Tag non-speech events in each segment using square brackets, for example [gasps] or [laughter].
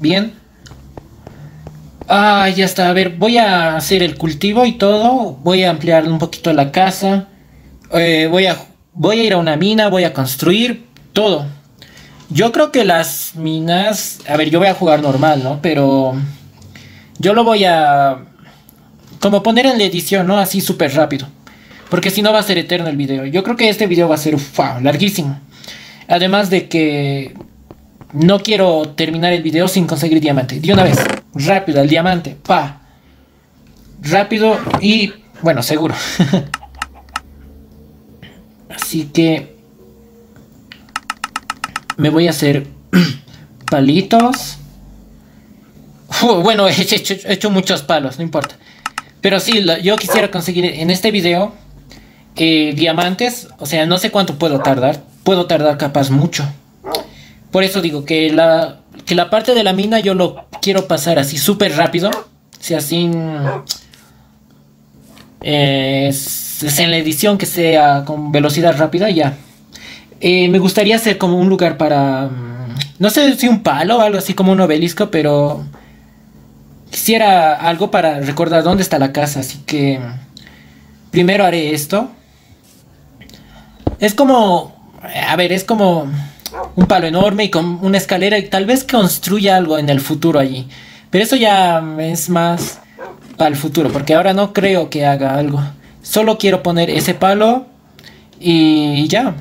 Bien. Ah, ya está. A ver, voy a hacer el cultivo y todo. Voy a ampliar un poquito la casa. Eh, voy, a, voy a ir a una mina, voy a construir todo. Yo creo que las minas... A ver, yo voy a jugar normal, ¿no? Pero... Yo lo voy a... Como poner en la edición, ¿no? Así súper rápido. Porque si no va a ser eterno el video. Yo creo que este video va a ser larguísimo. Además de que no quiero terminar el video sin conseguir diamante. De una vez. Rápido, el diamante. Pa. Rápido y... Bueno, seguro. [laughs] Así que... Me voy a hacer [clears throat] palitos. bueno, [laughs] he hecho, muchos palos, no importa. Pero sí, yo quisiera conseguir en este video eh, diamantes. O sea, no sé cuánto puedo tardar. Puedo tardar capaz mucho. Por eso digo que la, que la parte de la mina yo lo quiero pasar así súper rápido. Sea, sin... Eh, en la edición que sea con velocidad rápida, ya. Eh, me gustaría hacer como un lugar para... Mm, no sé si un palo o algo así como un obelisco, pero... Quisiera algo para recordar dónde está la casa, así que... Primero haré esto. Es como... A ver, es como un palo enorme y con una escalera y tal vez construya algo en el futuro allí. Pero eso ya es más para el futuro, porque ahora no creo que haga algo. Solo quiero poner ese palo y ya.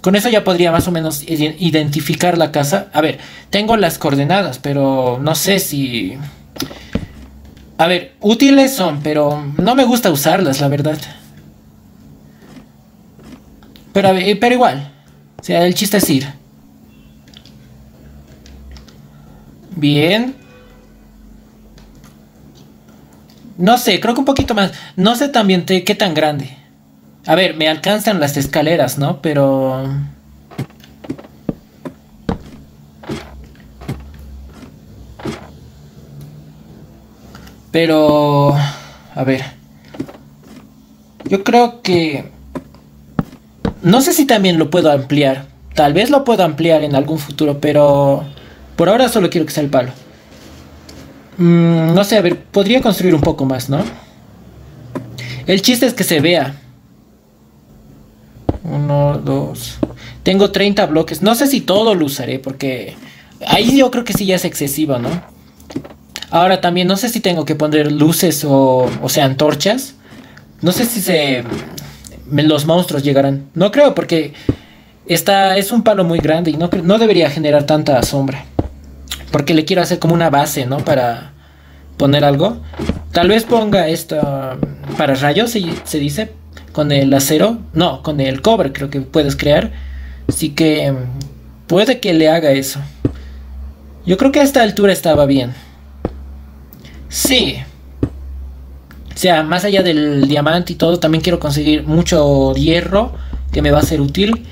Con eso ya podría más o menos identificar la casa. A ver, tengo las coordenadas, pero no sé si... A ver, útiles son, pero no me gusta usarlas, la verdad. Pero, pero igual. O sea, el chiste es ir. Bien. No sé, creo que un poquito más. No sé también qué tan grande. A ver, me alcanzan las escaleras, ¿no? Pero... Pero... A ver. Yo creo que... No sé si también lo puedo ampliar. Tal vez lo puedo ampliar en algún futuro, pero... Por ahora solo quiero que sea el palo. Mm, no sé, a ver, podría construir un poco más, ¿no? El chiste es que se vea. Uno, dos. Tengo 30 bloques. No sé si todo lo usaré porque ahí yo creo que sí ya es excesivo, ¿no? Ahora también no sé si tengo que poner luces o, o sea, antorchas. No sé si se los monstruos llegarán. No creo porque esta es un palo muy grande y no, no debería generar tanta sombra. Porque le quiero hacer como una base, ¿no? Para poner algo. Tal vez ponga esto para rayos, se, se dice, con el acero. No, con el cobre creo que puedes crear. Así que puede que le haga eso. Yo creo que a esta altura estaba bien. Sí. O sea, más allá del diamante y todo, también quiero conseguir mucho hierro que me va a ser útil.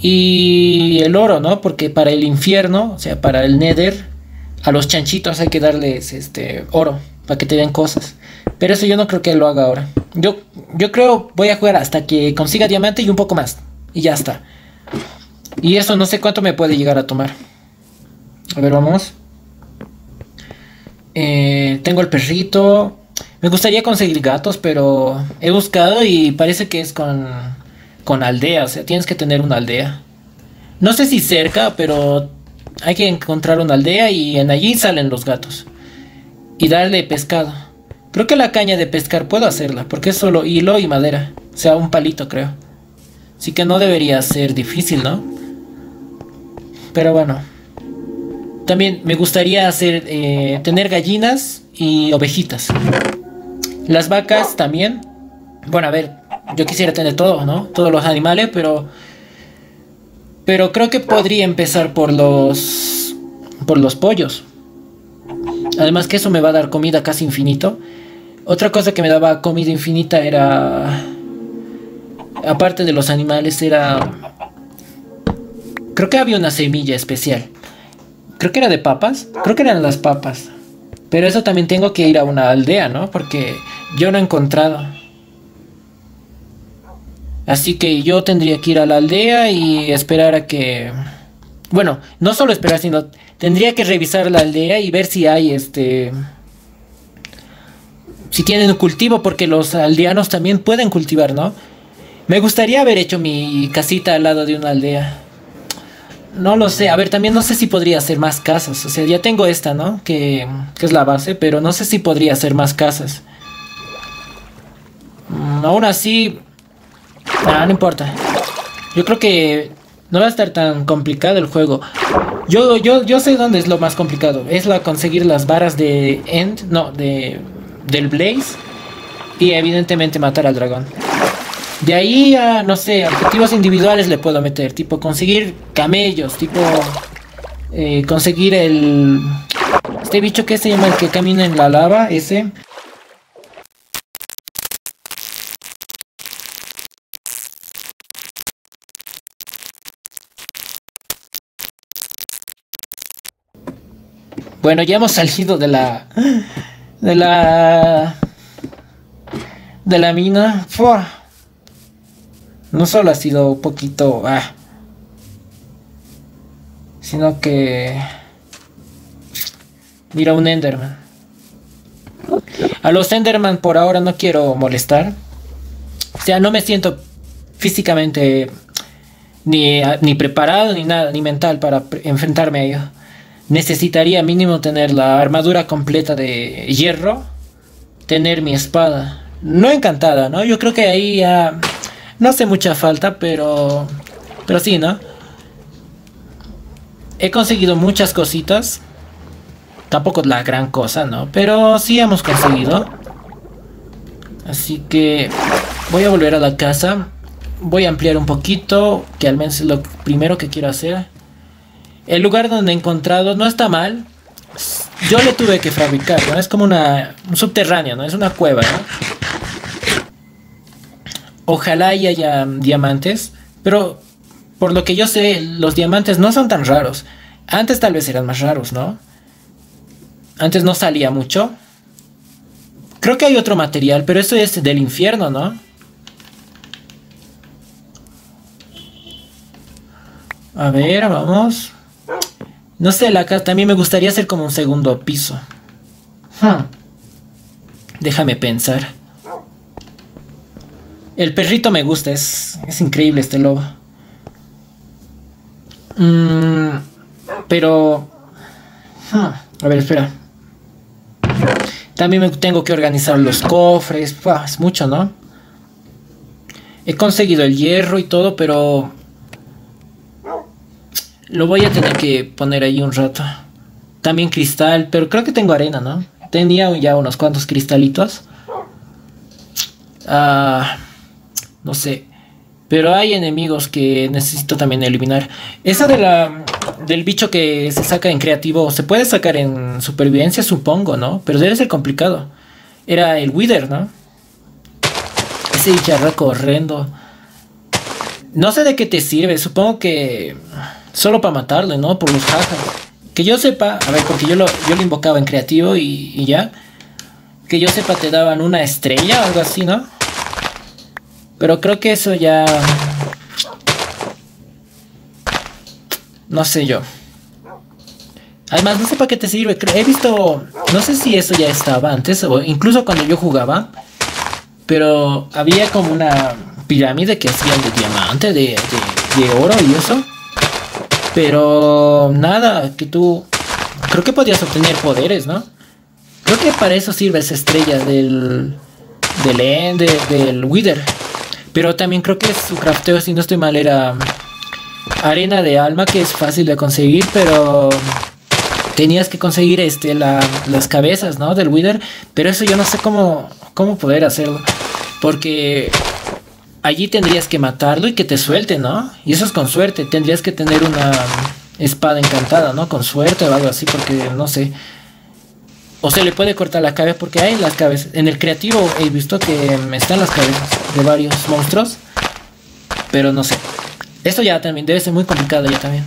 Y el oro, ¿no? Porque para el infierno, o sea, para el nether, a los chanchitos hay que darles este oro para que te den cosas. Pero eso yo no creo que lo haga ahora. Yo, yo creo voy a jugar hasta que consiga diamante y un poco más. Y ya está. Y eso no sé cuánto me puede llegar a tomar. A ver, vamos. Eh, tengo el perrito. Me gustaría conseguir gatos, pero he buscado y parece que es con con aldea, o sea, tienes que tener una aldea. No sé si cerca, pero hay que encontrar una aldea y en allí salen los gatos. Y darle pescado. Creo que la caña de pescar puedo hacerla, porque es solo hilo y madera. O sea, un palito creo. Así que no debería ser difícil, ¿no? Pero bueno. También me gustaría hacer, eh, tener gallinas y ovejitas. Las vacas también. Bueno, a ver, yo quisiera tener todo, ¿no? Todos los animales, pero... Pero creo que podría empezar por los... Por los pollos. Además que eso me va a dar comida casi infinito. Otra cosa que me daba comida infinita era... Aparte de los animales era... Creo que había una semilla especial. Creo que era de papas. Creo que eran las papas. Pero eso también tengo que ir a una aldea, ¿no? Porque yo no he encontrado. Así que yo tendría que ir a la aldea y esperar a que Bueno, no solo esperar, sino tendría que revisar la aldea y ver si hay este... Si tienen un cultivo, porque los aldeanos también pueden cultivar, ¿no? Me gustaría haber hecho mi casita al lado de una aldea. No lo sé. A ver, también no sé si podría hacer más casas. O sea, ya tengo esta, ¿no? Que, que es la base, pero no sé si podría hacer más casas. Mm, aún así... Ah, no importa. Yo creo que no va a estar tan complicado el juego. Yo, yo, yo sé dónde es lo más complicado. Es la conseguir las varas de End, no, de del Blaze. Y evidentemente matar al dragón. De ahí a, no sé, objetivos individuales le puedo meter. Tipo conseguir camellos, tipo eh, conseguir el... Este bicho que se llama el que camina en la lava, ese. Bueno, ya hemos salido de la. De la. De la mina. No solo ha sido un poquito. Ah, sino que. Mira un Enderman. A los Enderman por ahora no quiero molestar. O sea, no me siento físicamente ni, ni preparado ni nada, ni mental para enfrentarme a ellos necesitaría mínimo tener la armadura completa de hierro, tener mi espada. No encantada, ¿no? Yo creo que ahí ya no hace mucha falta, pero pero sí, ¿no? He conseguido muchas cositas. Tampoco la gran cosa, ¿no? Pero sí hemos conseguido. Así que voy a volver a la casa. Voy a ampliar un poquito, que al menos es lo primero que quiero hacer. El lugar donde he encontrado no está mal. Yo le tuve que fabricar, ¿no? Es como una, un subterráneo, ¿no? Es una cueva, ¿no? Ojalá y haya diamantes, pero por lo que yo sé, los diamantes no son tan raros. Antes tal vez eran más raros, ¿no? Antes no salía mucho. Creo que hay otro material, pero esto es del infierno, ¿no? A ver, vamos. No sé, la casa también me gustaría hacer como un segundo piso. Déjame pensar. El perrito me gusta, es, es increíble este lobo. Mm, pero... A ver, espera. También me tengo que organizar los cofres. es mucho, ¿no? He conseguido el hierro y todo, pero lo voy a tener que poner ahí un rato. También cristal, pero creo que tengo arena, ¿no? Tenía ya unos cuantos cristalitos. Ah, no sé. Pero hay enemigos que necesito también eliminar. Esa de la del bicho que se saca en creativo, se puede sacar en supervivencia, supongo, ¿no? Pero debe ser complicado. Era el Wither, ¿no? Ese bicharraco horrendo. No sé de qué te sirve, supongo que solo para matarle, ¿no? Por los jajas. Que yo sepa, a ver, porque yo lo, yo lo invocaba en creativo y, ya. Que yo sepa te daban una estrella o algo así, ¿no? Pero creo que eso ya... No sé yo. Además, no sé para qué te sirve. He visto... No sé si eso ya estaba antes, o incluso cuando yo jugaba. Pero había como una pirámide que hacían de diamante, de, de oro y eso. Pero nada, que tú... Creo que podrías obtener poderes, ¿no? Creo que para eso sirve esa estrella del... Del End, del Wither. Pero también creo que su crafteo, si no estoy mal, era... Arena de alma, que es fácil de conseguir, pero... Tenías que conseguir este, las cabezas, ¿no? Del Wither. Pero eso yo no sé cómo, cómo poder hacerlo. Porque allí tendrías que matarlo y que te suelte, ¿no? Y eso es con suerte. Tendrías que tener una espada encantada, ¿no? Con suerte o algo así, porque no sé. O se le puede cortar la cabeza porque hay las cabezas. En el creativo he visto que están las cabezas de varios monstruos. Pero no sé. Esto ya también debe ser muy complicado ya también.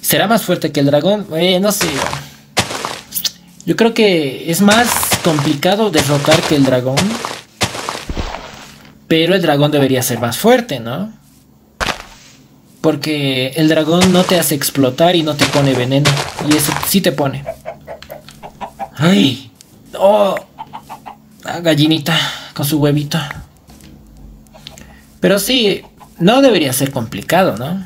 ¿Será más fuerte que el dragón? Eh, no sé. Yo creo que es más complicado derrotar que el dragón. Pero el dragón debería ser más fuerte, ¿no? Porque el dragón no te hace explotar y no te pone veneno. Y ese sí te pone. ¡Ay! ¡Oh! La gallinita con su huevito. Pero sí, no debería ser complicado, ¿no?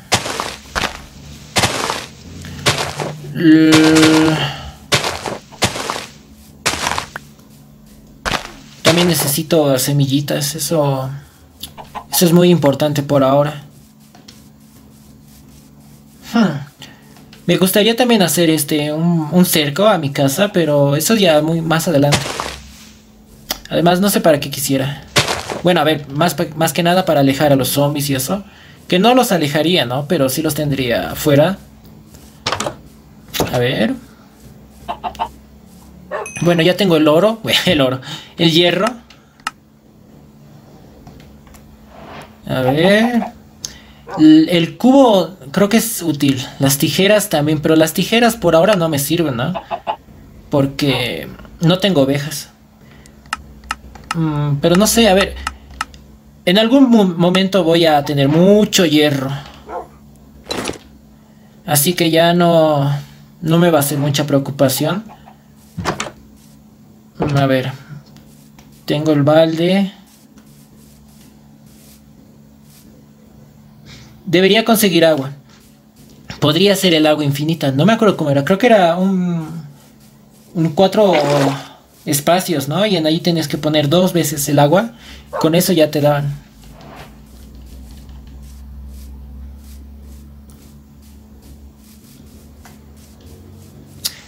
También necesito semillitas, eso... Eso es muy importante por ahora. Hmm. Me gustaría también hacer este un, cerco a mi casa, pero eso ya muy más adelante. Además, no sé para qué quisiera. Bueno, a ver, más, más que nada para alejar a los zombies y eso. Que no los alejaría, ¿no? Pero sí los tendría fuera. A ver. Bueno, ya tengo el oro. El oro. El hierro. A ver. El, cubo creo que es útil. Las tijeras también. Pero las tijeras por ahora no me sirven, ¿no? Porque no tengo ovejas. Mm, pero no sé, a ver. En algún momento voy a tener mucho hierro. Así que ya no, no me va a hacer mucha preocupación. A ver. Tengo el balde. Debería conseguir agua. Podría ser el agua infinita. No me acuerdo cómo era. Creo que era un... Un cuatro espacios, ¿no? Y en ahí tienes que poner dos veces el agua. Con eso ya te dan.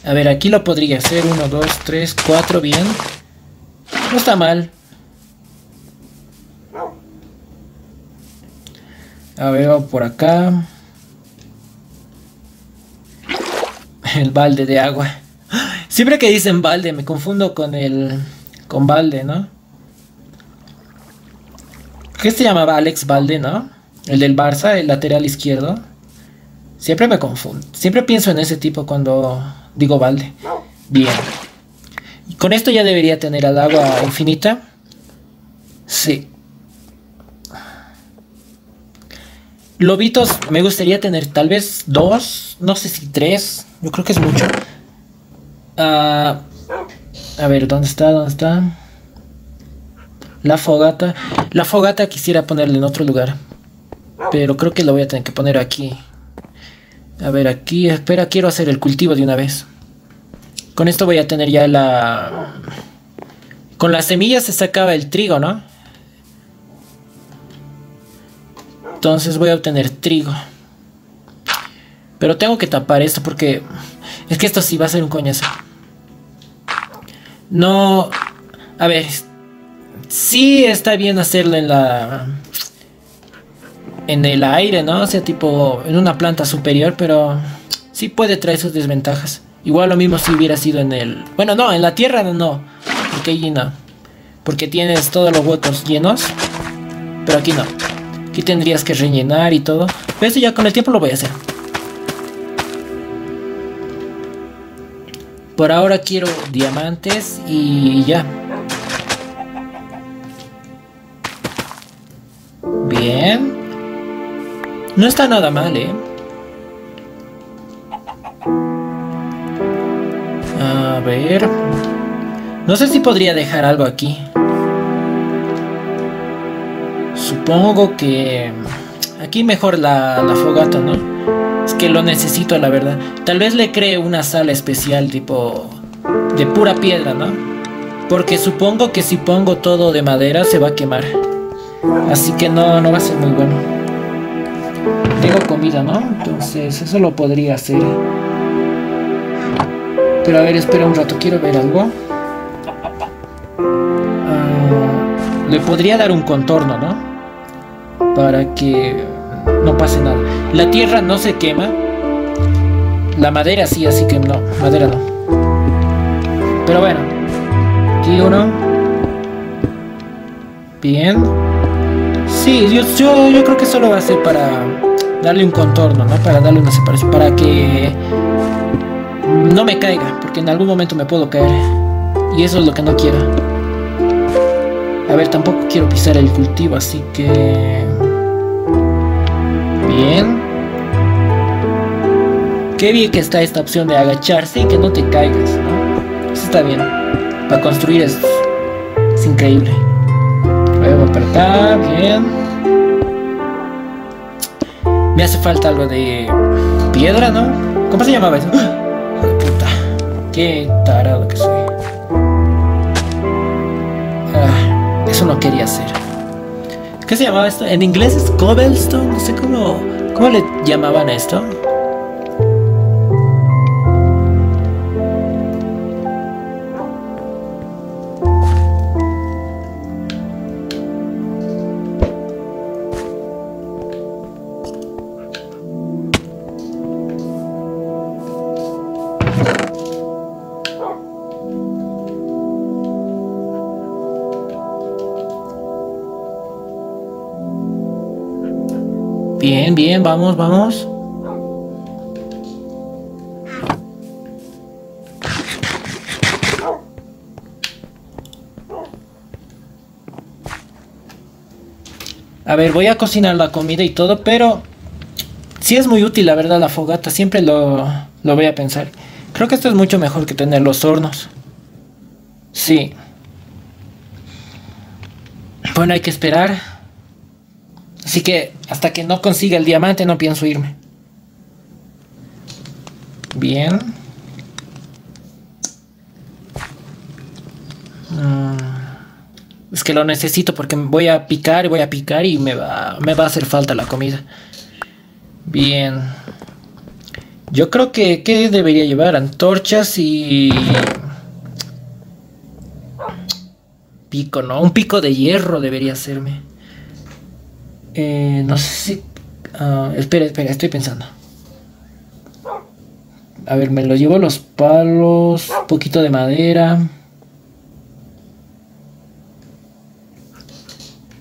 A ver, aquí lo podría hacer. Uno, dos, tres, cuatro, bien. No está mal. A ver, por acá. El balde de agua. Siempre que dicen balde, me confundo con el. con balde, ¿no? ¿Qué se llamaba Alex Balde, no? El del Barça, el lateral izquierdo. Siempre me confundo. Siempre pienso en ese tipo cuando Digo balde. Bien. Con esto ya debería tener el agua infinita. Sí. Lobitos, me gustaría tener tal vez dos, no sé si tres. Yo creo que es mucho. Ah, a ver, ¿dónde está? ¿Dónde está? La fogata. La fogata quisiera ponerla en otro lugar. Pero creo que lo voy a tener que poner aquí. A ver, aquí, espera, quiero hacer el cultivo de una vez. Con esto voy a tener ya la... Con las semillas se sacaba el trigo, ¿no? Entonces voy a obtener trigo. Pero tengo que tapar esto porque... Es que esto sí va a ser un coñazo. No... A ver... Sí está bien hacerlo en la en el aire, ¿no? O sea, tipo en una planta superior, pero sí puede traer sus desventajas. Igual lo mismo si hubiera sido en el... Bueno, no, en la tierra no, porque allí no. Porque tienes todos los huecos llenos, pero aquí no. Aquí tendrías que rellenar y todo. Pero eso ya con el tiempo lo voy a hacer. Por ahora quiero diamantes y ya. Bien. No está nada mal, ¿eh? A ver... No sé si podría dejar algo aquí. Supongo que... Aquí mejor la, fogata, ¿no? Es que lo necesito, la verdad. Tal vez le cree una sala especial tipo... De pura piedra, ¿no? Porque supongo que si pongo todo de madera se va a quemar. Así que no, no va a ser muy bueno. Tengo comida, ¿no? Entonces eso lo podría hacer. Pero a ver, espera un rato, quiero ver algo. Ah, le podría dar un contorno, ¿no? Para que no pase nada. La tierra no se quema. La madera sí, así que no, madera no. Pero bueno, aquí uno. Bien. Sí, yo, yo, yo creo que solo va a ser para darle un contorno, ¿no? Para darle una separación, para que no me caiga, porque en algún momento me puedo caer. Y eso es lo que no quiero. A ver, tampoco quiero pisar el cultivo, así que... Bien. Qué bien que está esta opción de agacharse y que no te caigas, ¿no? Eso está bien. Para construir es, es increíble. Luego acá, bien. Me hace falta algo de piedra, ¿no? ¿Cómo se llamaba eso? [gasps] Puta. Qué tarado que soy. Ah, eso no quería hacer. ¿Qué se llamaba esto? En inglés es cobblestone, no sé cómo, cómo le llamaban a esto. Bien, bien, vamos, vamos. A ver, voy a cocinar la comida y todo, pero sí es muy útil, la verdad, la fogata. Siempre lo, lo voy a pensar. Creo que esto es mucho mejor que tener los hornos. Sí. Bueno, hay que esperar. Así que hasta que no consiga el diamante no pienso irme. Bien. Mm. Es que lo necesito porque voy a picar y voy a picar y me va, me va a hacer falta la comida. Bien. Yo creo que... ¿Qué debería llevar? Antorchas y... Pico, ¿no? Un pico de hierro debería hacerme. Eh, no sé si... Uh, espera, espera, estoy pensando. A ver, me lo llevo los palos, un poquito de madera.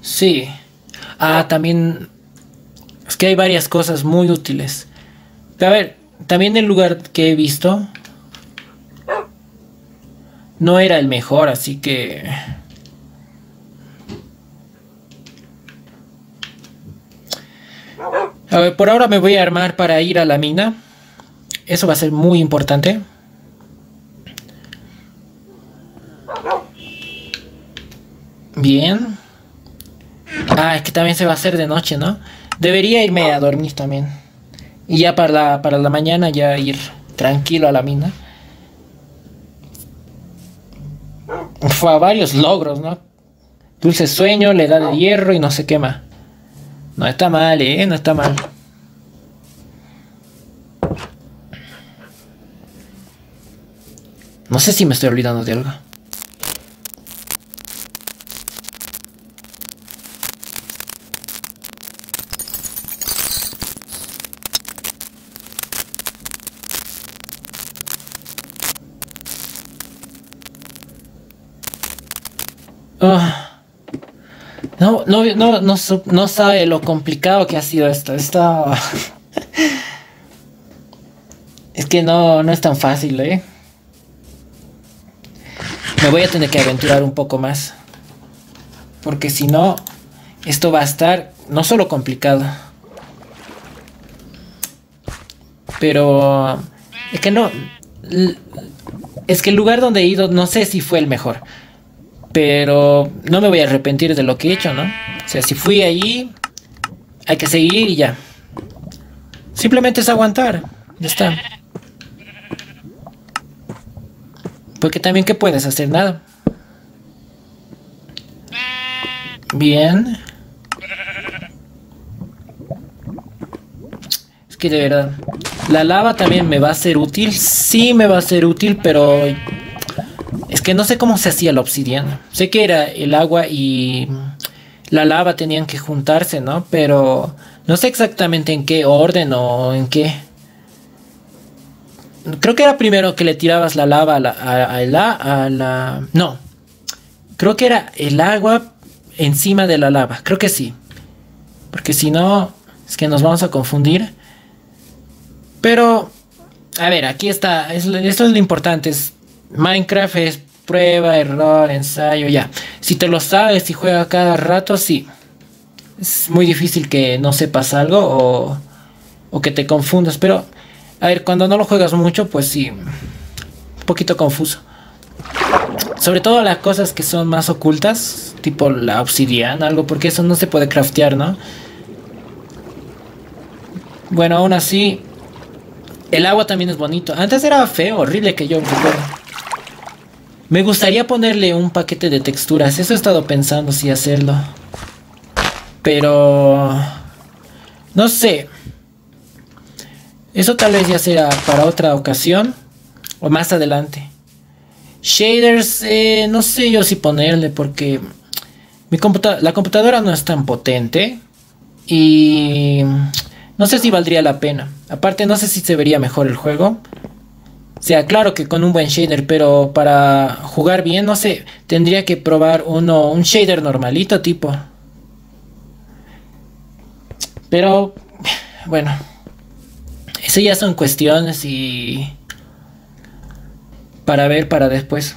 Sí. Ah, también... Es que hay varias cosas muy útiles. A ver, también el lugar que he visto... No era el mejor, así que... A ver, por ahora me voy a armar para ir a la mina. Eso va a ser muy importante. Bien. Ah, es que también se va a hacer de noche, ¿no? Debería irme a dormir también. Y ya para la, para la mañana ya ir tranquilo a la mina. Fue a varios logros, ¿no? Dulce sueño, le da de hierro y no se quema. No está mal, ¿eh? No está mal. No sé si me estoy olvidando de algo. Ah. No, no, no, sabe lo complicado que ha sido esto. Esto... [laughs] es que no, no es tan fácil, ¿eh? Me voy a tener que aventurar un poco más. Porque si no, esto va a estar no solo complicado. Pero... Es que no... Es que el lugar donde he ido no sé si fue el mejor. Pero no me voy a arrepentir de lo que he hecho, ¿no? O sea, si fui ahí, hay que seguir y ya. Simplemente es aguantar. Ya está. Porque también que puedes hacer nada. Bien. Es que de verdad. La lava también me va a ser útil. Sí me va a ser útil, pero es que no sé cómo se hacía la obsidiana. Sé que era el agua y la lava tenían que juntarse, ¿no? Pero no sé exactamente en qué orden o en qué. Creo que era primero que le tirabas la lava a la, a, a la... No. Creo que era el agua encima de la lava. Creo que sí. Porque si no, es que nos vamos a confundir. Pero, a ver, aquí está. esto es lo importante. Es Minecraft es prueba, error, ensayo, ya. Si te lo sabes y juegas cada rato, sí. Es muy difícil que no sepas algo o, o que te confundas, pero A ver, cuando no lo juegas mucho, pues sí. Un poquito confuso. Sobre todo las cosas que son más ocultas, tipo la obsidiana, algo, porque eso no se puede craftear, ¿no? Bueno, aún así, el agua también es bonito. Antes era feo, horrible que yo recuerdo. Me gustaría ponerle un paquete de texturas. Eso he estado pensando si hacerlo. Pero... No sé. Eso tal vez ya sea para otra ocasión. O más adelante. Shaders, eh, no sé yo si ponerle porque mi la computadora no es tan potente. Y no sé si valdría la pena. Aparte no sé si se vería mejor el juego. O sea, claro que con un buen shader, pero para jugar bien, no sé, tendría que probar uno, un shader normalito tipo. Pero, bueno, eso ya son cuestiones y... Para ver para después.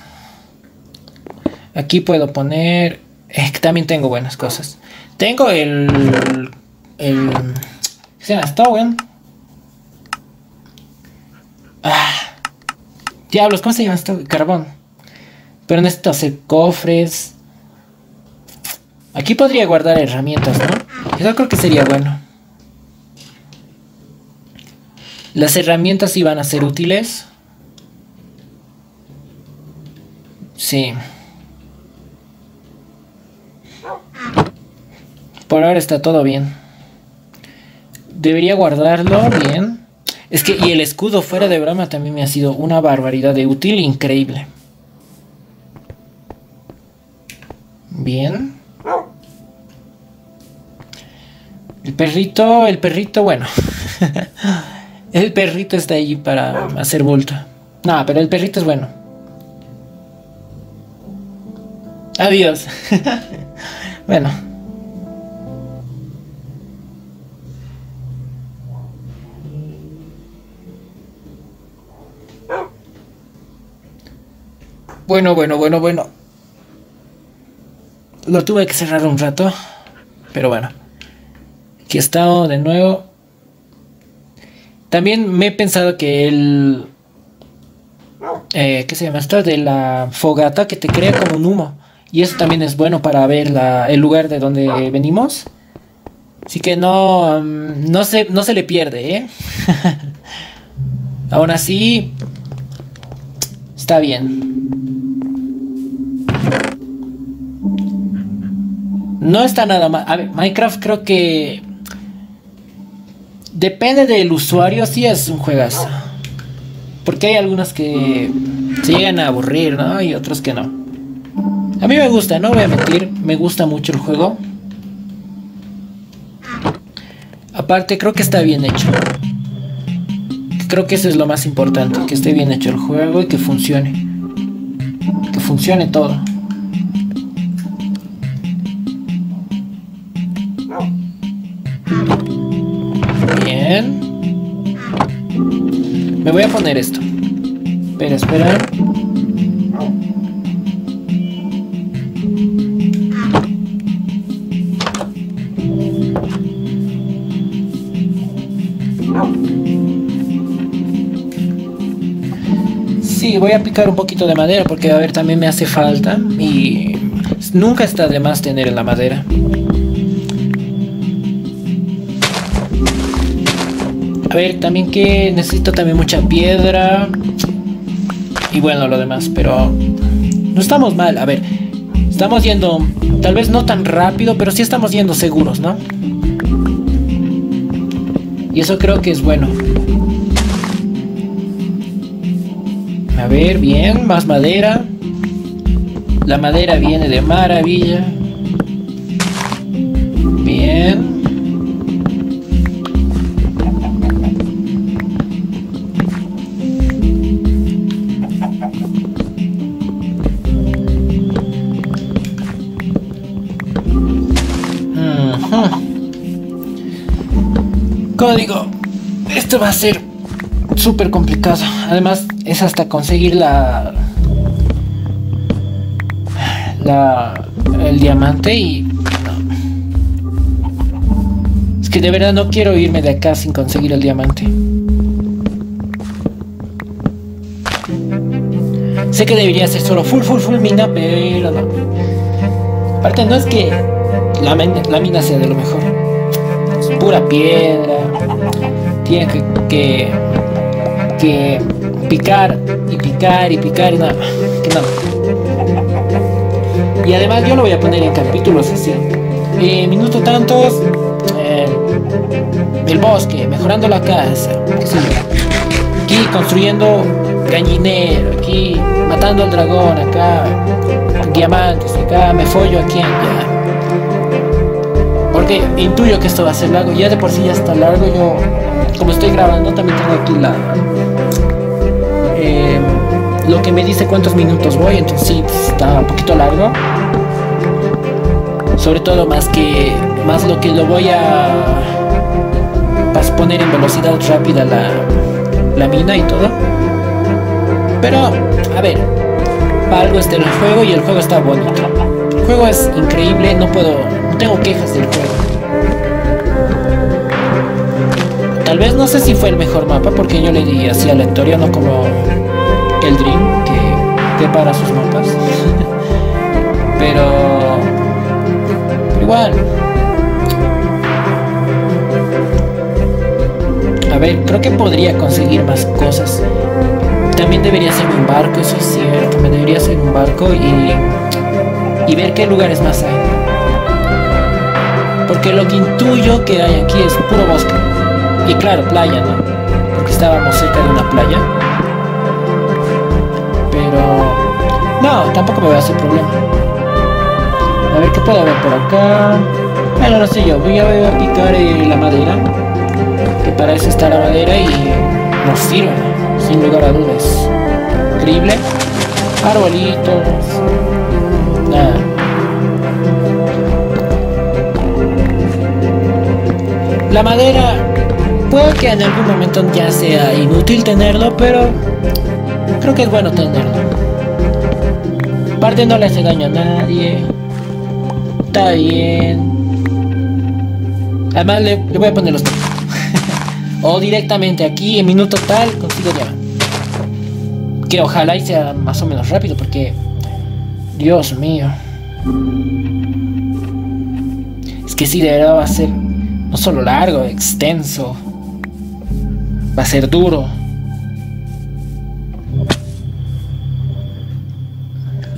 Aquí puedo poner... Que también tengo buenas cosas. Tengo el... El se llama Stowen. Ah, diablos, ¿cómo se llama esto? Carbón. Pero necesito hacer cofres. Aquí podría guardar herramientas, ¿no? Yo creo que sería bueno. Las herramientas iban a ser útiles. Sí. Por ahora está todo bien. Debería guardarlo bien. Es que, y el escudo fuera de broma también me ha sido una barbaridad de útil increíble. Bien. El perrito, el perrito, bueno. [laughs] el perrito está ahí para hacer bulto. No, pero el perrito es bueno. Adiós. [laughs] bueno. Bueno, bueno, bueno, bueno. Lo tuve que cerrar un rato. Pero bueno. Aquí estado de nuevo. También me he pensado que el... Eh, ¿Qué se llama esto? De la fogata que te crea como un humo. Y eso también es bueno para ver el lugar de donde venimos. Así que no, mm, no, se, no se le pierde, ¿eh? [laughs] Aún así, está bien. No está nada mal. A ver, Minecraft creo que. Depende del usuario, sí es un juegazo. Porque hay algunos que se llegan a aburrir, ¿no? Y otros que no. A mí me gusta, no voy a mentir, me gusta mucho el juego. Aparte, creo que está bien hecho. Creo que eso es lo más importante, que esté bien hecho el juego y que funcione. Que funcione todo. Me voy a poner esto. Espera, espera. Sí, voy a picar un poquito de madera porque a ver también me hace falta y nunca está de más tener la madera. A ver, también que necesito también mucha piedra. Y bueno, lo demás, pero no estamos mal. A ver, estamos yendo, tal vez no tan rápido, pero sí estamos yendo seguros, ¿no? Y eso creo que es bueno. A ver, bien, más madera. La madera viene de maravilla. va a ser súper complicado. Además, es hasta conseguir la. La. El diamante y. Es que de verdad no quiero irme de acá sin conseguir el diamante. Sé que debería ser solo full, full, full mina, pero no. Aparte, no es que la, la mina sea de lo mejor. Es pura piedra que, que, picar y picar y picar y nada. Que nada. Y además yo lo voy a poner en capítulos así. Eh, minuto tantos. Eh, el bosque, mejorando la casa. Aquí construyendo gallinero, aquí matando al dragón, acá diamantes, acá me follo aquí ya. Porque intuyo que esto va a ser largo, ya de por sí ya está largo, yo como estoy grabando también tengo aquí la eh, lo que me dice cuántos minutos voy, entonces sí está un poquito largo. Sobre todo más que más lo que lo voy a, a poner en velocidad rápida la, la mina y todo. Pero, a ver, algo está en el juego y el juego está bonito. El juego es increíble, no puedo, no tengo quejas del juego. Vez no sé si fue el mejor mapa porque yo le di así aleatorio, no como el Dream que prepara sus mapas. [laughs] pero, igual. A ver, creo que podría conseguir más cosas también debería ser un barco, eso es cierto, me debería ser un barco y, y ver qué lugares más hay. Porque lo que intuyo que hay aquí es puro bosque. Y claro, playa, ¿no? Porque estábamos cerca de una playa. Pero... No, tampoco me voy a hacer problema. A ver qué puedo haber por acá. Bueno, no sé yo, voy a, voy a picar eh, la madera. Que para eso está la madera y nos sirve sin lugar a dudas. Increíble. Arbolitos. Nada. La madera puede que en algún momento ya sea inútil tenerlo, pero creo que es bueno tenerlo. Aparte no le hace daño a nadie. Está bien. Además le, voy a poner los [laughs] o directamente aquí en minuto tal consigo ya. Que ojalá y sea más o menos rápido porque... Dios mío. Es que si de verdad va a ser no solo largo, extenso. Va a ser duro.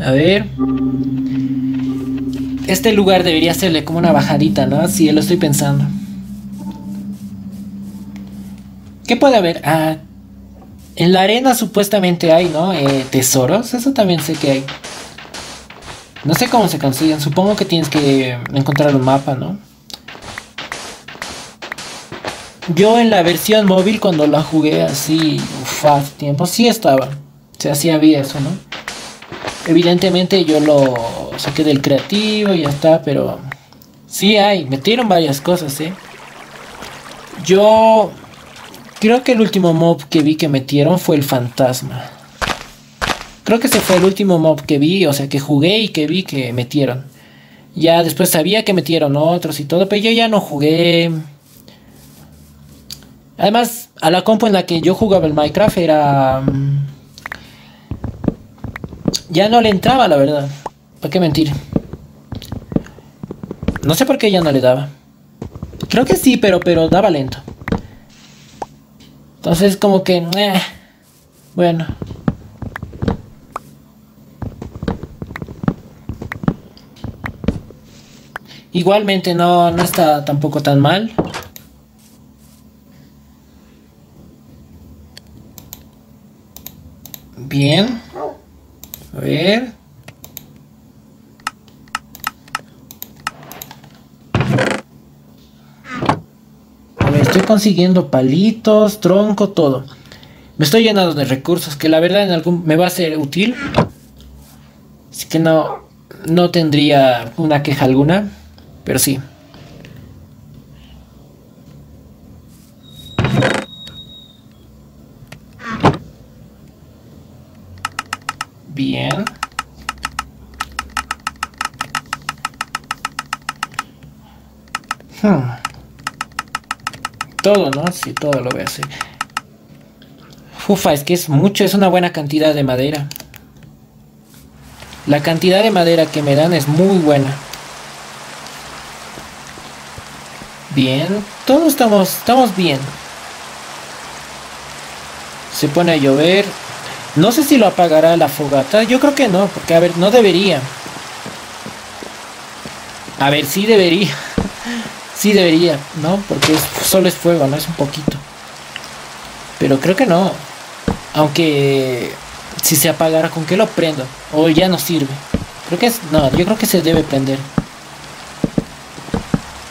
A ver. Este lugar debería serle como una bajadita, ¿no? Si lo estoy pensando. ¿Qué puede haber? Ah, en la arena supuestamente hay, ¿no? Eh, tesoros. Eso también sé que hay. No sé cómo se consiguen. Supongo que tienes que encontrar un mapa, ¿no? Yo en la versión móvil cuando la jugué así, uff, hace tiempo, sí estaba. O sea, sí había eso, ¿no? Evidentemente yo lo saqué del creativo y ya está, pero sí hay. Metieron varias cosas, ¿eh? Yo Creo que el último mob que vi que metieron fue el fantasma. Creo que ese fue el último mob que vi, o sea, que jugué y que vi que metieron. Ya después sabía que metieron otros y todo, pero yo ya no jugué. Además, a la compu en la que yo jugaba el Minecraft era... Mm, ya no le entraba, la verdad. ¿Para qué mentir? No sé por qué ya no le daba. Creo que sí, pero, pero daba lento. Entonces como que, eh, bueno. Igualmente no, no está tampoco tan mal. Bien. A ver. Estoy consiguiendo palitos, tronco, todo. Me estoy llenando de recursos que la verdad en algún me va a ser útil. Así que no, no tendría una queja alguna. Pero sí. Bien. Hmm. Todo, ¿no? Sí, todo lo voy a hacer. Ufa, es que es mucho, es una buena cantidad de madera. La cantidad de madera que me dan es muy buena. Bien, todos estamos, estamos bien. Se pone a llover. No sé si lo apagará la fogata. Yo creo que no, porque a ver, no debería. A ver, sí debería. [laughs] Sí debería, ¿no? Porque solo es fuego, no es un poquito. Pero creo que no. Aunque si se apagara, ¿con qué lo prendo? O ya no sirve. Creo que es... No, yo creo que se debe prender.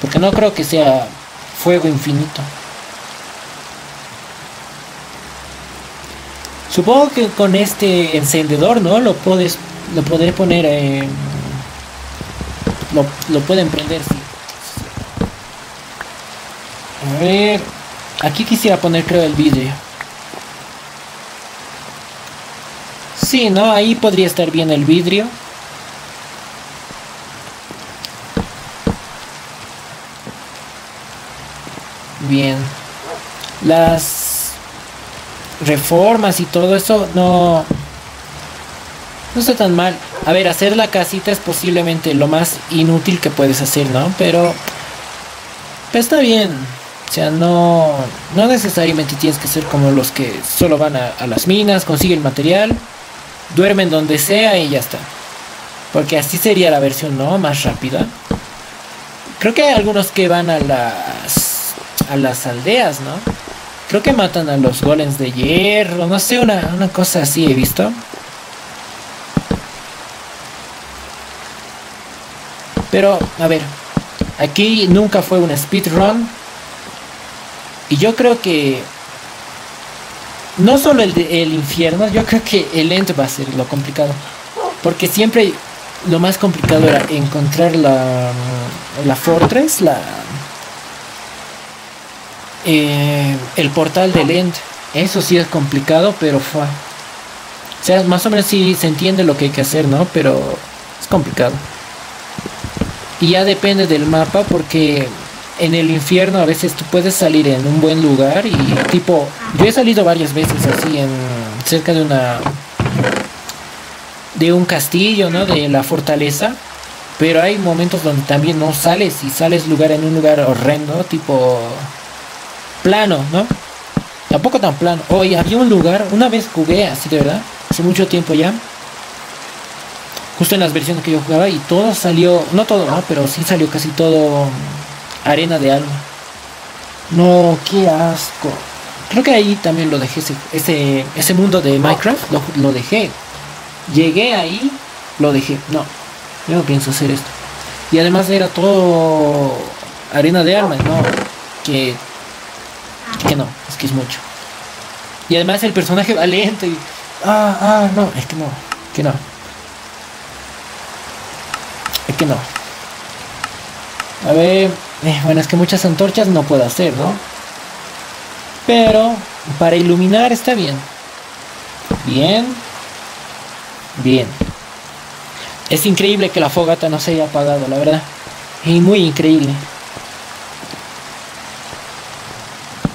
Porque no creo que sea fuego infinito. Supongo que con este encendedor, ¿no? Lo puedes, lo podré poner en... Lo, lo pueden prender, sí. A ver... Aquí quisiera poner, creo, el vidrio. Sí, ¿no? Ahí podría estar bien el vidrio. Bien. Las reformas y todo eso no... No está tan mal. A ver, hacer la casita es posiblemente lo más inútil que puedes hacer, ¿no? Pero... Pero está bien. O sea, no, no necesariamente tienes que ser como los que solo van a, a las minas, consiguen material duermen donde sea y ya está. Porque así sería la versión, ¿no? Más rápida. Creo que hay algunos que van a las a las aldeas, ¿no? Creo que matan a los golems de hierro, no sé, una, una cosa así he visto. Pero, a ver, aquí nunca fue un speedrun. Y yo creo que no solo el, de, el infierno, yo creo que el end va a ser lo complicado. Porque siempre lo más complicado era encontrar la, la fortress, la, eh, el portal del end. Eso sí es complicado, pero fue. O sea, más o menos sí se entiende lo que hay que hacer, ¿no? Pero es complicado. Y ya depende del mapa porque en el infierno a veces tú puedes salir en un buen lugar y tipo, yo he salido varias veces así en cerca de una de un castillo, ¿no? De la fortaleza, pero hay momentos donde también no sales y sales lugar en un lugar horrendo, tipo plano, ¿no? Tampoco tan plano. Oye, había un lugar, una vez jugué así de verdad, hace mucho tiempo ya. Justo en las versiones que yo jugaba y todo salió, no todo, ¿no? Pero sí salió casi todo Arena de alma. No, qué asco. Creo que ahí también lo dejé, ese, ese, mundo de Minecraft, lo, dejé. Llegué ahí, lo dejé. No, yo no pienso hacer esto. Y además era todo arena de alma, no, que, que no, es que es mucho. Y además el personaje valiente y, ah, ah, no, es que no, que no. Es que no. A ver, eh, bueno, es que muchas antorchas no puedo hacer, ¿no? Pero para iluminar está bien. Bien. Bien. Es increíble que la fogata no se haya apagado, la verdad. Es muy increíble.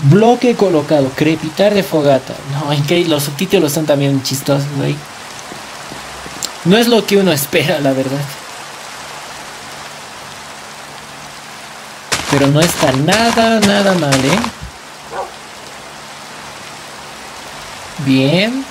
Bloque colocado, crepitar de fogata. No, increíble, los subtítulos son también chistosos ahí. No es lo que uno espera, la verdad. Pero no está nada, nada mal, ¿eh? Bien.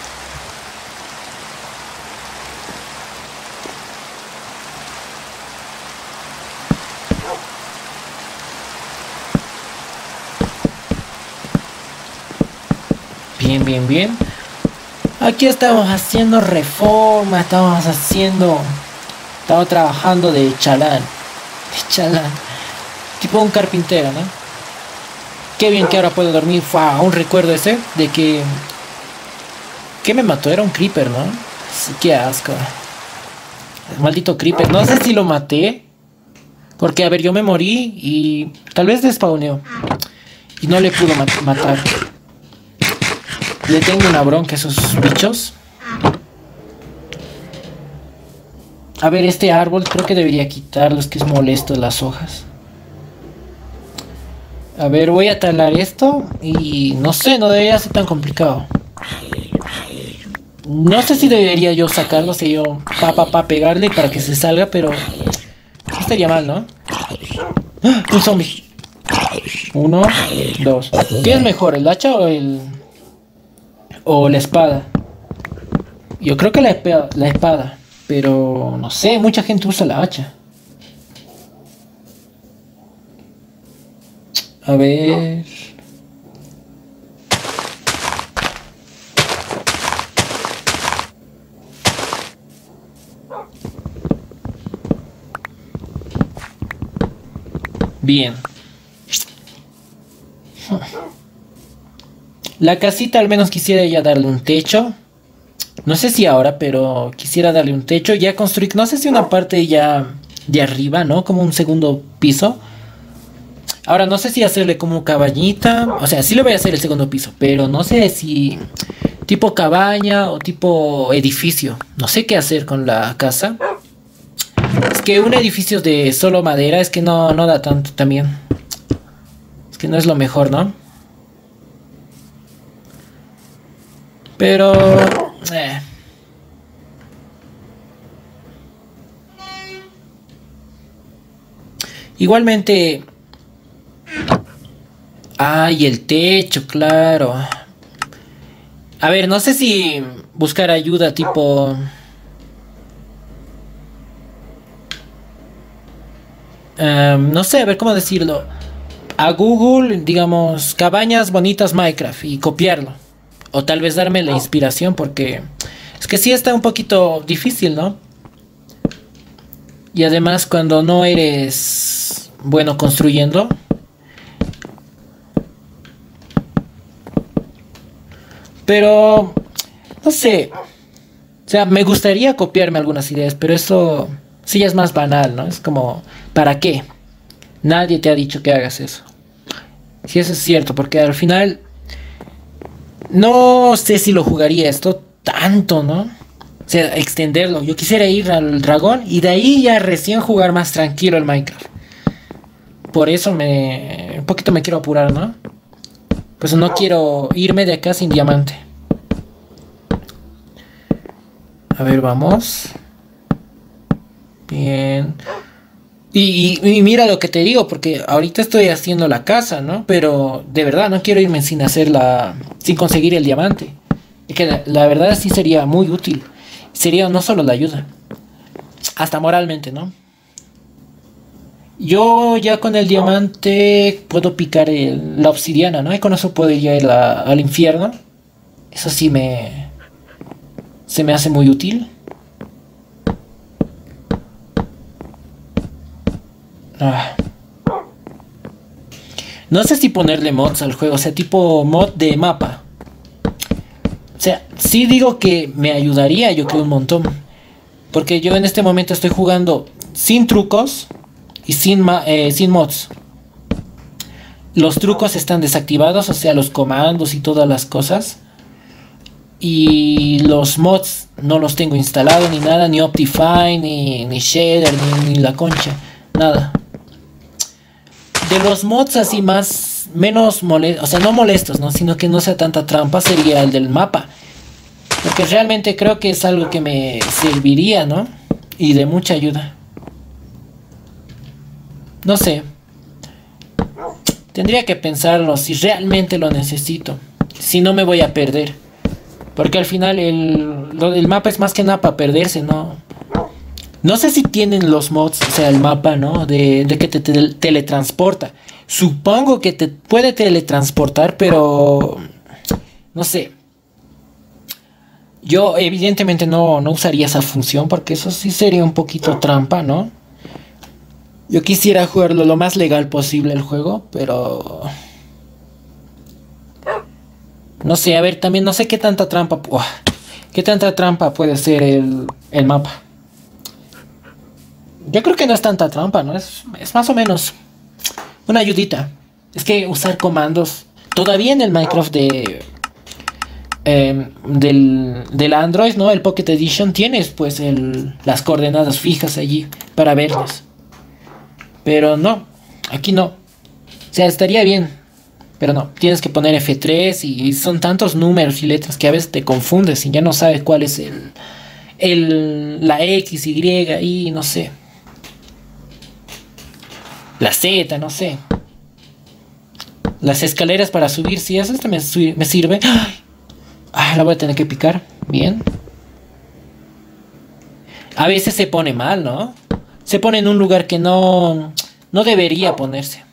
Bien, bien. Aquí estamos haciendo reforma, estamos haciendo... Estamos trabajando de chalán. De chalán tipo un carpintero, ¿no? Qué bien que ahora puedo dormir. Fue un recuerdo ese de que. ¿Qué me mató? Era un creeper, ¿no? qué asco. maldito creeper. No sé si lo maté. Porque, a ver, yo me morí y tal vez despawneó. Y no le pudo matar. Le tengo una bronca a esos bichos. A ver, este árbol creo que debería quitarlos, que es molesto las hojas. A ver, voy a talar esto y no sé, no debería ser tan complicado. No sé si debería yo sacarlo, si yo pa pa pa pegarle para que se salga, pero no estaría mal, ¿no? ¡Ah! Un zombie. Uno, dos. ¿Qué es mejor, el hacha o el o la espada? Yo creo que la, la espada, pero no sé, mucha gente usa la hacha. A ver. Bien. La casita al menos quisiera ya darle un techo. No sé si ahora, pero quisiera darle un techo. Ya construir, no sé si una parte ya de arriba, ¿no? Como un segundo piso. Ahora no sé si hacerle como cabañita. O sea, sí le voy a hacer el segundo piso. Pero no sé si tipo cabaña o tipo edificio. No sé qué hacer con la casa. Es que un edificio de solo madera es que no, no da tanto también. Es que no es lo mejor, ¿no? Pero... Eh. Igualmente... Ay, el techo, claro. A ver, no sé si buscar ayuda tipo... Em, no sé, a ver cómo decirlo. A Google, digamos, cabañas bonitas Minecraft y copiarlo. O tal vez darme la inspiración porque es que sí está un poquito difícil, ¿no? Y además cuando no eres bueno construyendo. Pero, no sé. O sea, me gustaría copiarme algunas ideas, pero eso sí es más banal, ¿no? Es como, ¿para qué? Nadie te ha dicho que hagas eso. Si eso es cierto, porque al final no sé si lo jugaría esto tanto, ¿no? O sea, extenderlo. Yo quisiera ir al dragón y de ahí ya recién jugar más tranquilo el Minecraft. Por eso me... Un poquito me quiero apurar, ¿no? Pues no quiero irme de acá sin diamante. A ver, vamos. Bien. Y, mira lo que te digo, porque ahorita estoy haciendo la casa, ¿no? Pero de verdad no quiero irme sin hacerla, sin conseguir el diamante. Es que la, verdad sí sería muy útil. Sería no solo la ayuda, hasta moralmente, ¿no? Yo ya con el diamante puedo picar la obsidiana, ¿no? Y con eso puedo ir al infierno. Eso sí me... Se me hace muy útil. Ah. No sé si ponerle mods al juego, o sea, tipo mod de mapa. O sea, sí digo que me ayudaría, yo creo un montón. Porque yo en este momento estoy jugando sin trucos y sin, eh, sin mods. Los trucos están desactivados, o sea, los comandos y todas las cosas. Y los mods no los tengo instalados ni nada, ni Optifine, ni, ni Shader, ni, ni la concha, nada de los mods así más, menos molestos, o sea, no molestos, ¿no? Sino que no sea tanta trampa, sería el del mapa. Porque realmente creo que es algo que me serviría, ¿no? Y de mucha ayuda. No sé. Tendría que pensarlo si realmente lo necesito. Si no me voy a perder. Porque al final el, el mapa es más que nada para perderse, ¿no? No sé si tienen los mods, o sea, el mapa, ¿no? De, que te, teletransporta. Supongo que te puede teletransportar, pero... No sé. Yo evidentemente no, no usaría esa función porque eso sí sería un poquito trampa, ¿no? Yo quisiera jugarlo lo más legal posible el juego, pero... No sé, a ver, también no sé qué tanta trampa... ¿Qué tanta trampa puede ser el, el mapa? Yo creo que no es tanta trampa, ¿no? Es, más o menos una ayudita. Es que usar comandos. Todavía en el Minecraft de. Em, del, Android, ¿no? El Pocket Edition tienes pues el, las coordenadas fijas allí para verlas. Pero no, aquí no. O sea, estaría bien Pero no, tienes que poner F3 y son tantos números y letras que a veces te confundes y ya no sabes cuál es el, el la X, Y, Y, no sé. La Z, no sé. Las escaleras para subir, si eso me, me sirve. [gasps] Ah, la voy a tener que picar. Bien. A veces se pone mal, ¿no? Se pone en un lugar que no, no debería ponerse.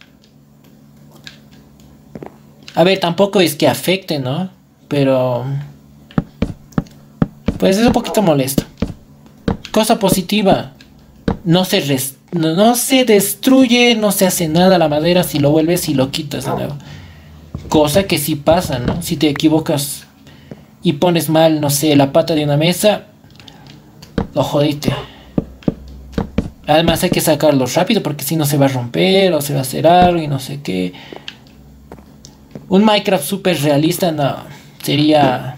A ver, tampoco es que afecte, ¿no? Pero... Pues es un poquito molesto. Cosa positiva. No se, no, se destruye, no se hace nada la madera si lo vuelves y lo quitas de nuevo. Cosa que sí pasa, ¿no? Si te equivocas y pones mal, no sé, la pata de una mesa, lo jodiste. Además hay que sacarlo rápido porque si no se va a romper o se va a hacer algo y no sé qué. Un Minecraft super realista no sería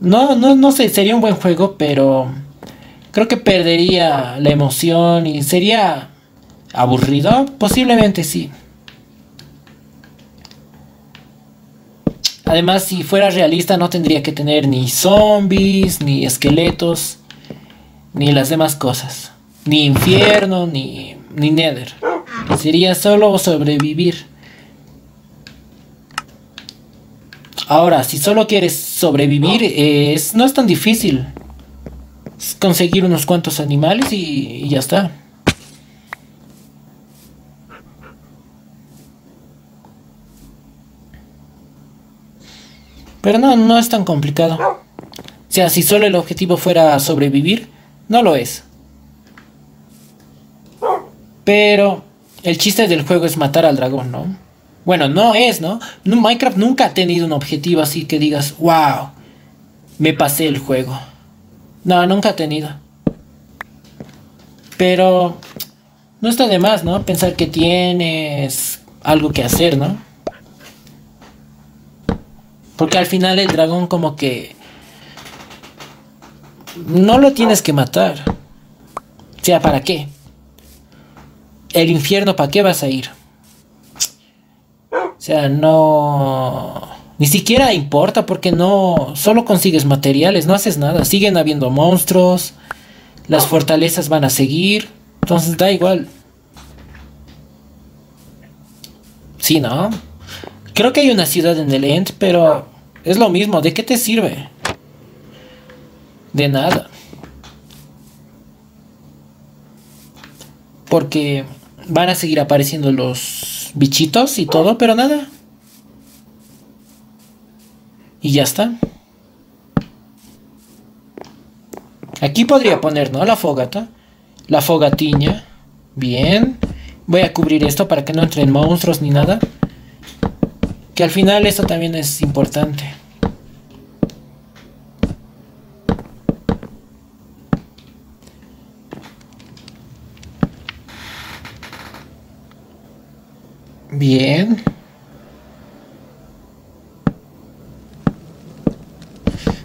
no no no sé, sería un buen juego, pero creo que perdería la emoción y sería aburrido, posiblemente sí. Además, si fuera realista no tendría que tener ni zombies, ni esqueletos, ni las demás cosas. Ni infierno, ni, ni nether. Sería solo sobrevivir. Ahora, si solo quieres sobrevivir, es, no es tan difícil. Conseguir unos cuantos animales y, y ya está. Pero no, no es tan complicado. O sea, si solo el objetivo fuera sobrevivir, no lo es. Pero el chiste del juego es matar al dragón, ¿no? Bueno, no es, ¿no? Minecraft nunca ha tenido un objetivo así que digas, wow, me pasé el juego. No, nunca ha tenido. Pero no está de más, ¿no? Pensar que tienes algo que hacer, ¿no? Porque al final el dragón como que... No lo tienes que matar. O sea, ¿para qué? El infierno, ¿para qué vas a ir? O sea, no... Ni siquiera importa porque no... Solo consigues materiales, no haces nada. Siguen habiendo monstruos. Las fortalezas van a seguir. Entonces da igual. Sí, ¿no? Creo que hay una ciudad en el End, pero es lo mismo. ¿De qué te sirve? De nada. Porque van a seguir apareciendo los bichitos y todo, pero nada. Y ya está. Aquí podría poner, ¿no? La fogata. La fogatiña. Bien. Voy a cubrir esto para que no entren monstruos ni nada. Que al final esto también es importante. Bien.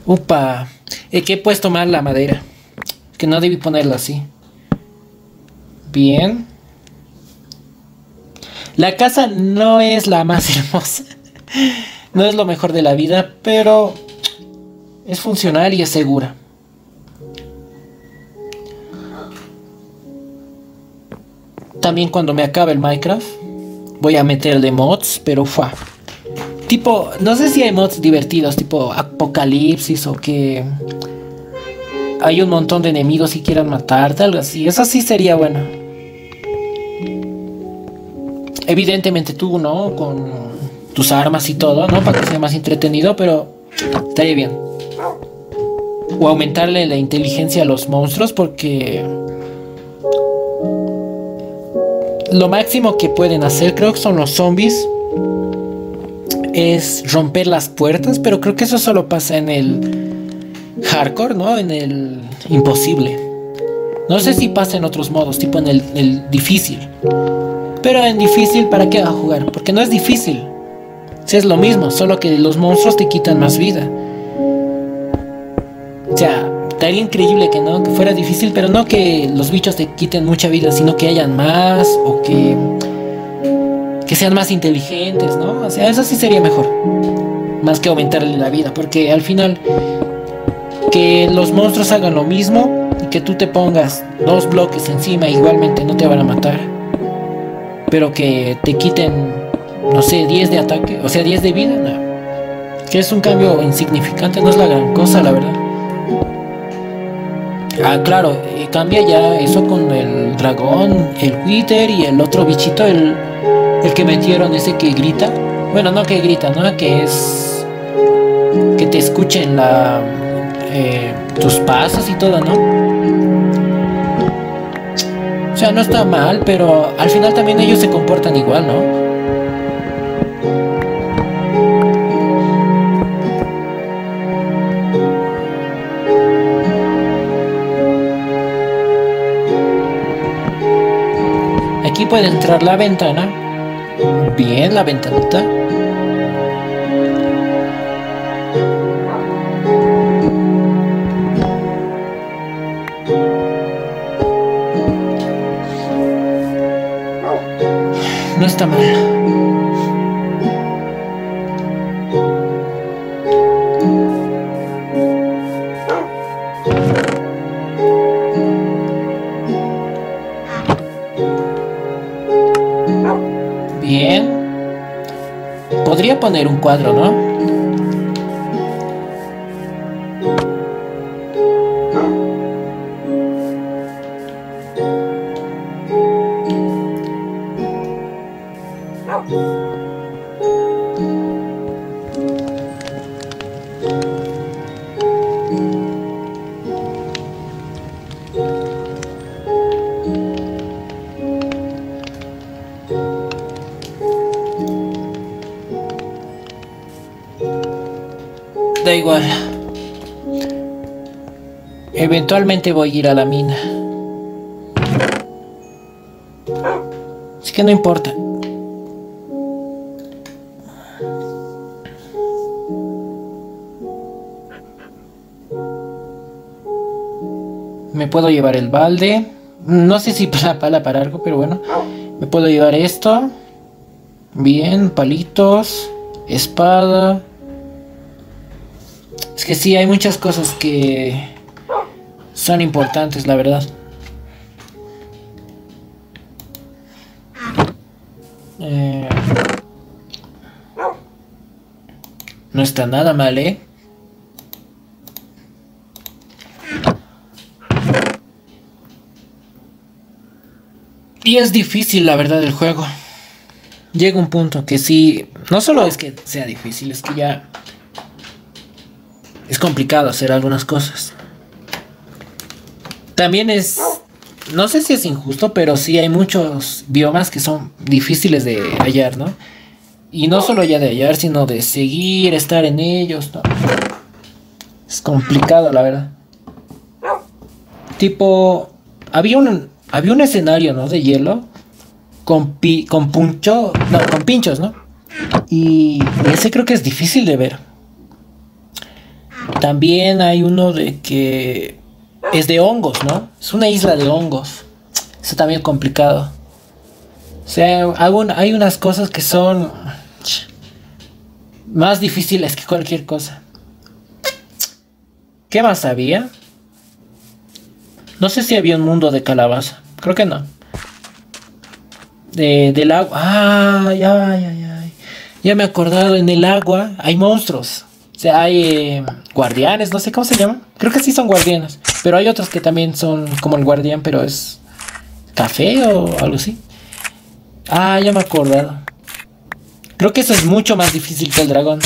Upa. Es que he puesto mal la madera. Que no debí ponerla así. Bien. La casa no es la más [laughs] hermosa. No es lo mejor de la vida, pero es funcional y es segura. También cuando me acabe el Minecraft, voy a meterle mods, pero fue. Tipo, no sé si hay mods divertidos, tipo apocalipsis o que hay un montón de enemigos y quieran matarte, algo así. Eso sí sería bueno. Evidentemente tú, ¿no? Con tus armas y todo, ¿no? Para que sea más entretenido, pero estaría bien. O aumentarle la inteligencia a los monstruos porque lo máximo que pueden hacer, creo que son los zombies, es romper las puertas, pero creo que eso solo pasa en el hardcore, ¿no? En el imposible. No sé si pasa en otros modos, tipo en el, difícil. Pero en difícil, ¿para qué va a jugar? Porque no es difícil. Si es lo mismo, solo que los monstruos te quitan más vida. O sea, estaría increíble que no, que fuera difícil, pero no que los bichos te quiten mucha vida, sino que hayan más o que que sean más inteligentes, ¿no? O sea, eso sí sería mejor. Más que aumentarle la vida, porque al final que los monstruos hagan lo mismo y que tú te pongas dos bloques encima igualmente no te van a matar. Pero que te quiten, no sé, 10 de ataque, o sea, 10 de vida. Que es un cambio insignificante, no es la gran cosa, la verdad. Ah, claro, cambia ya eso con el dragón, el Wither y el otro bichito, el, el que metieron, ese que grita. Bueno, no que grita, ¿no? Que es. Que te escuchen la. Eh, tus pasos y todo, ¿no? O sea, no está mal, pero al final también ellos se comportan igual, ¿no? Aquí puede entrar la ventana. Bien, la ventanita. No está mal. Poner un cuadro, ¿no? Eventualmente voy a ir a la mina. Así que no importa. Me puedo llevar el balde. No sé si [laughs] para pala para algo, pero bueno. Me puedo llevar esto. Bien, palitos. Espada. Es que sí, hay muchas cosas que son importantes, la verdad. Eh, no está nada mal, ¿eh? Y es difícil, la verdad, el juego. Llega un punto que sí, no solo es que sea difícil, es que ya es complicado hacer algunas cosas. También es, no sé si es injusto, pero sí hay muchos biomas que son difíciles de hallar, ¿no? Y no solo ya de hallar, sino de seguir, estar en ellos. Es complicado, la verdad. Tipo, había un, había un escenario, ¿no? De hielo con, con puncho, no, con pinchos, ¿no? Y ese creo que es difícil de ver. También hay uno de que es de hongos, ¿no? Es una isla de hongos. Eso también complicado. O sea, hay unas cosas que son más difíciles que cualquier cosa. ¿Qué más había? No sé si había un mundo de calabaza. Creo que no. De, del agua. Ah, ya, ya, ya. Ya me he acordado, en el agua hay monstruos hay eh, guardianes, no sé cómo se llaman. Creo que sí son guardianes. Pero hay otros que también son como el guardián, pero es café o algo así. Ah, ya me he acordado. Creo que eso es mucho más difícil que el dragón.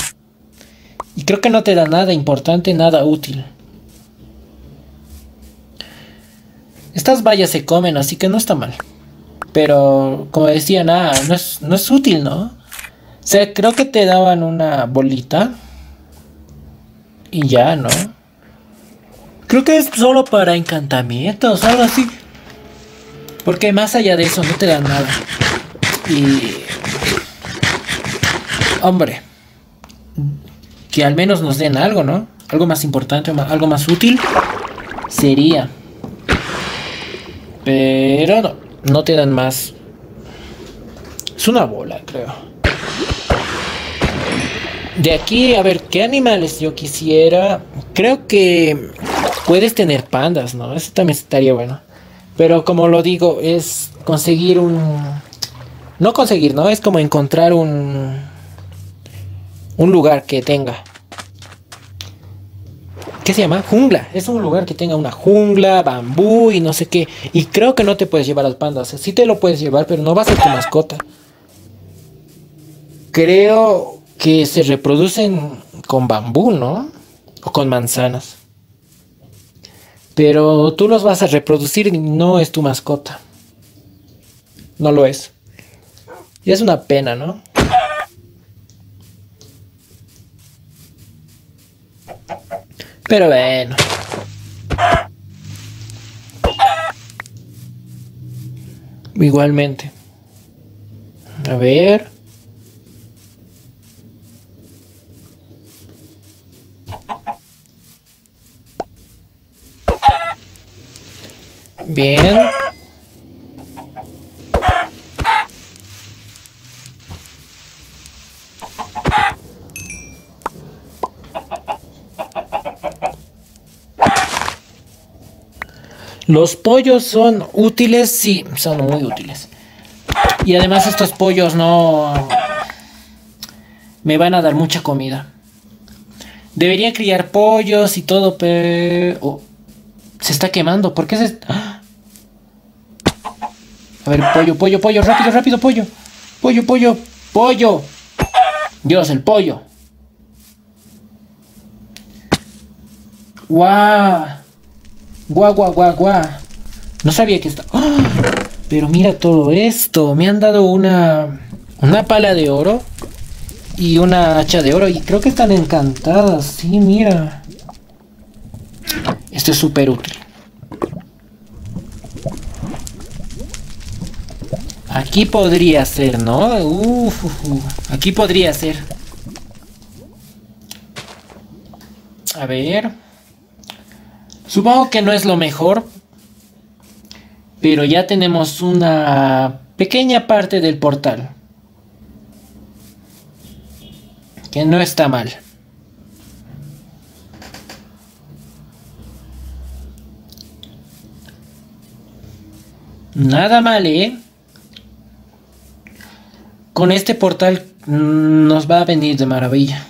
Y creo que no te da nada importante, nada útil. Estas vallas se comen, así que no está mal. Pero, como decía, nada, no es, no es útil, ¿no? O sea, creo que te daban una bolita y ya, ¿no? Creo que es solo para encantamientos, algo así. Porque más allá de eso no te dan nada. Y... Hombre. Que al menos nos den algo, ¿no? Algo más importante, algo más útil. Sería. Pero no. No te dan más. Es una bola, creo. De aquí, a ver, ¿qué animales yo quisiera? Creo que puedes tener pandas, ¿no? Eso también estaría bueno. Pero como lo digo, es conseguir un... No conseguir, ¿no? Es como encontrar un... Un lugar que tenga. ¿Qué se llama? Jungla. Es un lugar que tenga una jungla, bambú y no sé qué. Y creo que no te puedes llevar al panda. O sí te lo puedes llevar, pero no va a ser tu mascota. Creo que se reproducen con bambú, ¿no? O con manzanas. Pero tú los vas a reproducir y no es tu mascota. No lo es. Y es una pena, ¿no? Pero bueno. Igualmente. A ver. Bien. Los pollos son útiles, sí, son muy útiles. Y además estos pollos no me van a dar mucha comida. Debería criar pollos y todo, pero oh, se está quemando. ¿Por qué se ¡Ah! A ver, pollo, pollo, pollo, rápido, rápido, pollo. Pollo, pollo, pollo. Dios, el pollo. ¡Guau! Guau, guau, guau, guau. No sabía que está. ¡Ah! Pero mira todo esto. Me han dado una. Una pala de oro. Y una hacha de oro. Y creo que están encantadas. Sí, mira. Esto es súper útil. Aquí podría ser, ¿no? Uf, Aquí podría ser. A ver. Supongo que no es lo mejor, pero ya tenemos una pequeña parte del portal. Que no está mal. Nada mal, ¿eh? Con este portal nos va a venir de maravilla.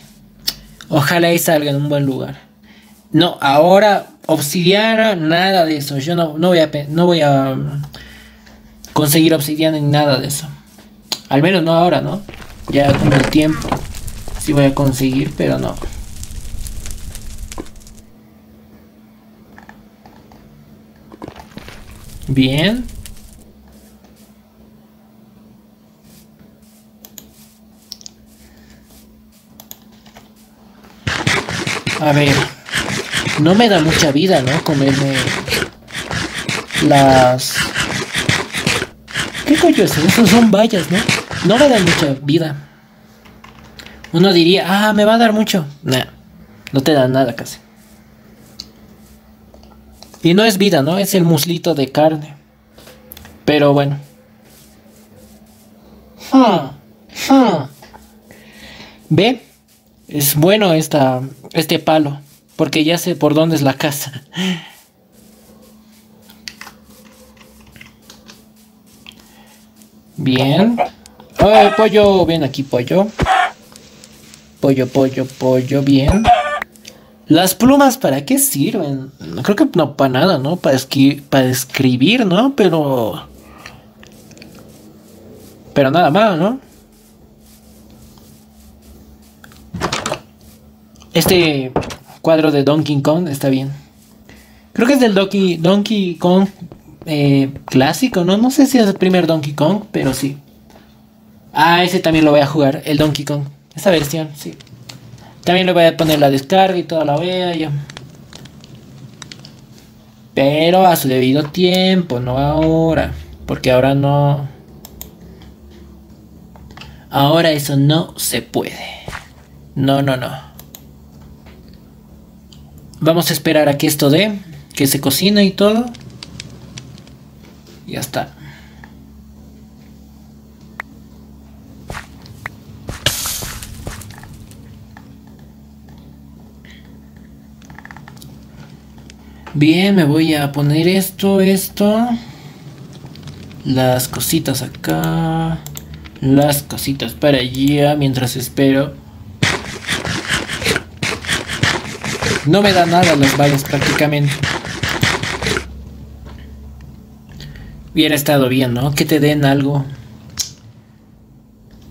Ojalá y salga en un buen lugar. No, ahora obsidiana, nada de eso. Yo no, no, voy, a, no voy a conseguir obsidiana ni nada de eso. Al menos no ahora, ¿no? Ya con el tiempo. Sí voy a conseguir, pero no. Bien. A ver. No me da mucha vida, ¿no? Comerme las... ¿Qué coño es eso? Son vallas, ¿no? No me dan mucha vida. Uno diría, ah, me va a dar mucho. Nah, no te da nada casi. Y no es vida, ¿no? Es el muslito de carne. Pero bueno. Hmm, hmm. ¿Ve? Es bueno esta, este palo. Porque ya sé por dónde es la casa. Bien. Pollo, bien aquí, pollo. Pollo, pollo, pollo, bien. Las plumas, ¿para qué sirven? Creo que no para nada, ¿no? Para, para escribir, ¿no? Pero... Pero nada más, ¿no? Este cuadro de Donkey Kong está bien. Creo que es del Donkey, Donkey Kong eh, clásico, ¿no? No sé si es el primer Donkey Kong, pero sí. Ah, ese también lo voy a jugar, el Donkey Kong. Esa versión, sí. También le voy a poner la descarga y toda la vea ya. Pero a su debido tiempo, no ahora. Porque ahora no. Ahora eso no se puede. No, no, no. Vamos a esperar a que esto dé, que se cocina y todo. Ya está. Bien, me voy a poner esto, esto. Las cositas acá. Las cositas para allá mientras espero No me da nada los bailes prácticamente. Hubiera estado bien, ¿no? Que te den algo.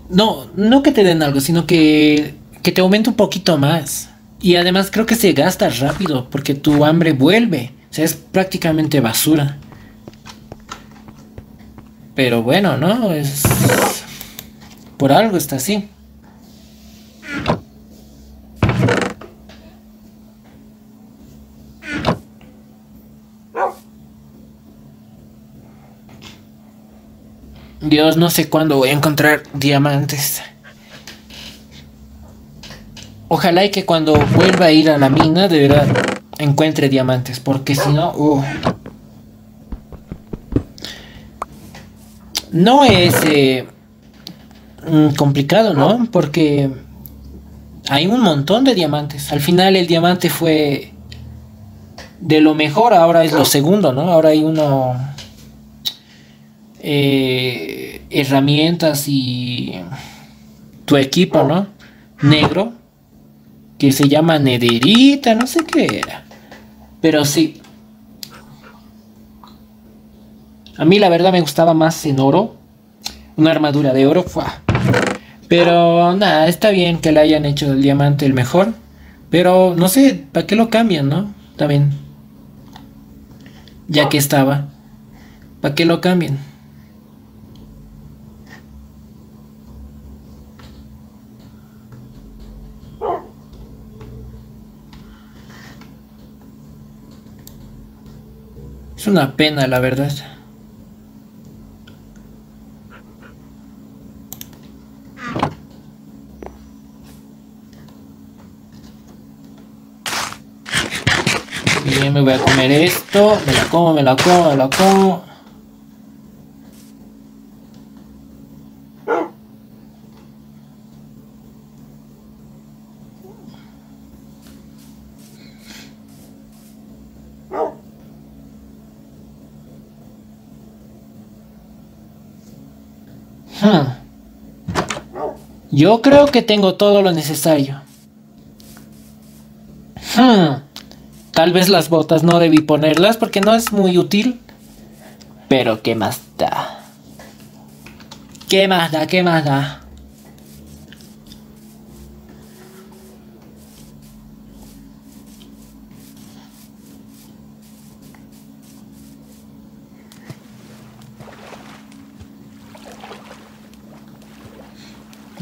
No, no que te den algo, sino que, que te aumente un poquito más. Y además creo que se gasta rápido porque tu hambre vuelve. O sea, es prácticamente basura. Pero bueno, ¿no? Es... Por algo está así. Dios, no sé cuándo voy a encontrar diamantes. Ojalá y que cuando vuelva a ir a la mina, de verdad, encuentre diamantes, porque si no... Uh. no es eh, mm, complicado, ¿no? Porque hay un montón de diamantes. Al final el diamante fue de lo mejor, ahora es lo segundo, ¿no? Ahora hay uno... Eh, herramientas y tu equipo, ¿no? Negro que se llama Nederita, no sé qué era. Pero sí. A mí la verdad me gustaba más en oro. Una armadura de oro. Pero nada, está bien que le hayan hecho el diamante el mejor. Pero no sé, ¿para qué lo cambian, no? También. Ya que estaba. ¿Para qué lo cambian? Una pena, la verdad. Bien, me voy a comer esto. Me la como, me la como, me la como. Yo creo que tengo todo lo necesario. Tal vez las botas no debí ponerlas porque no es muy útil. Pero ¿qué más da? ¿Qué más da? ¿Qué más da?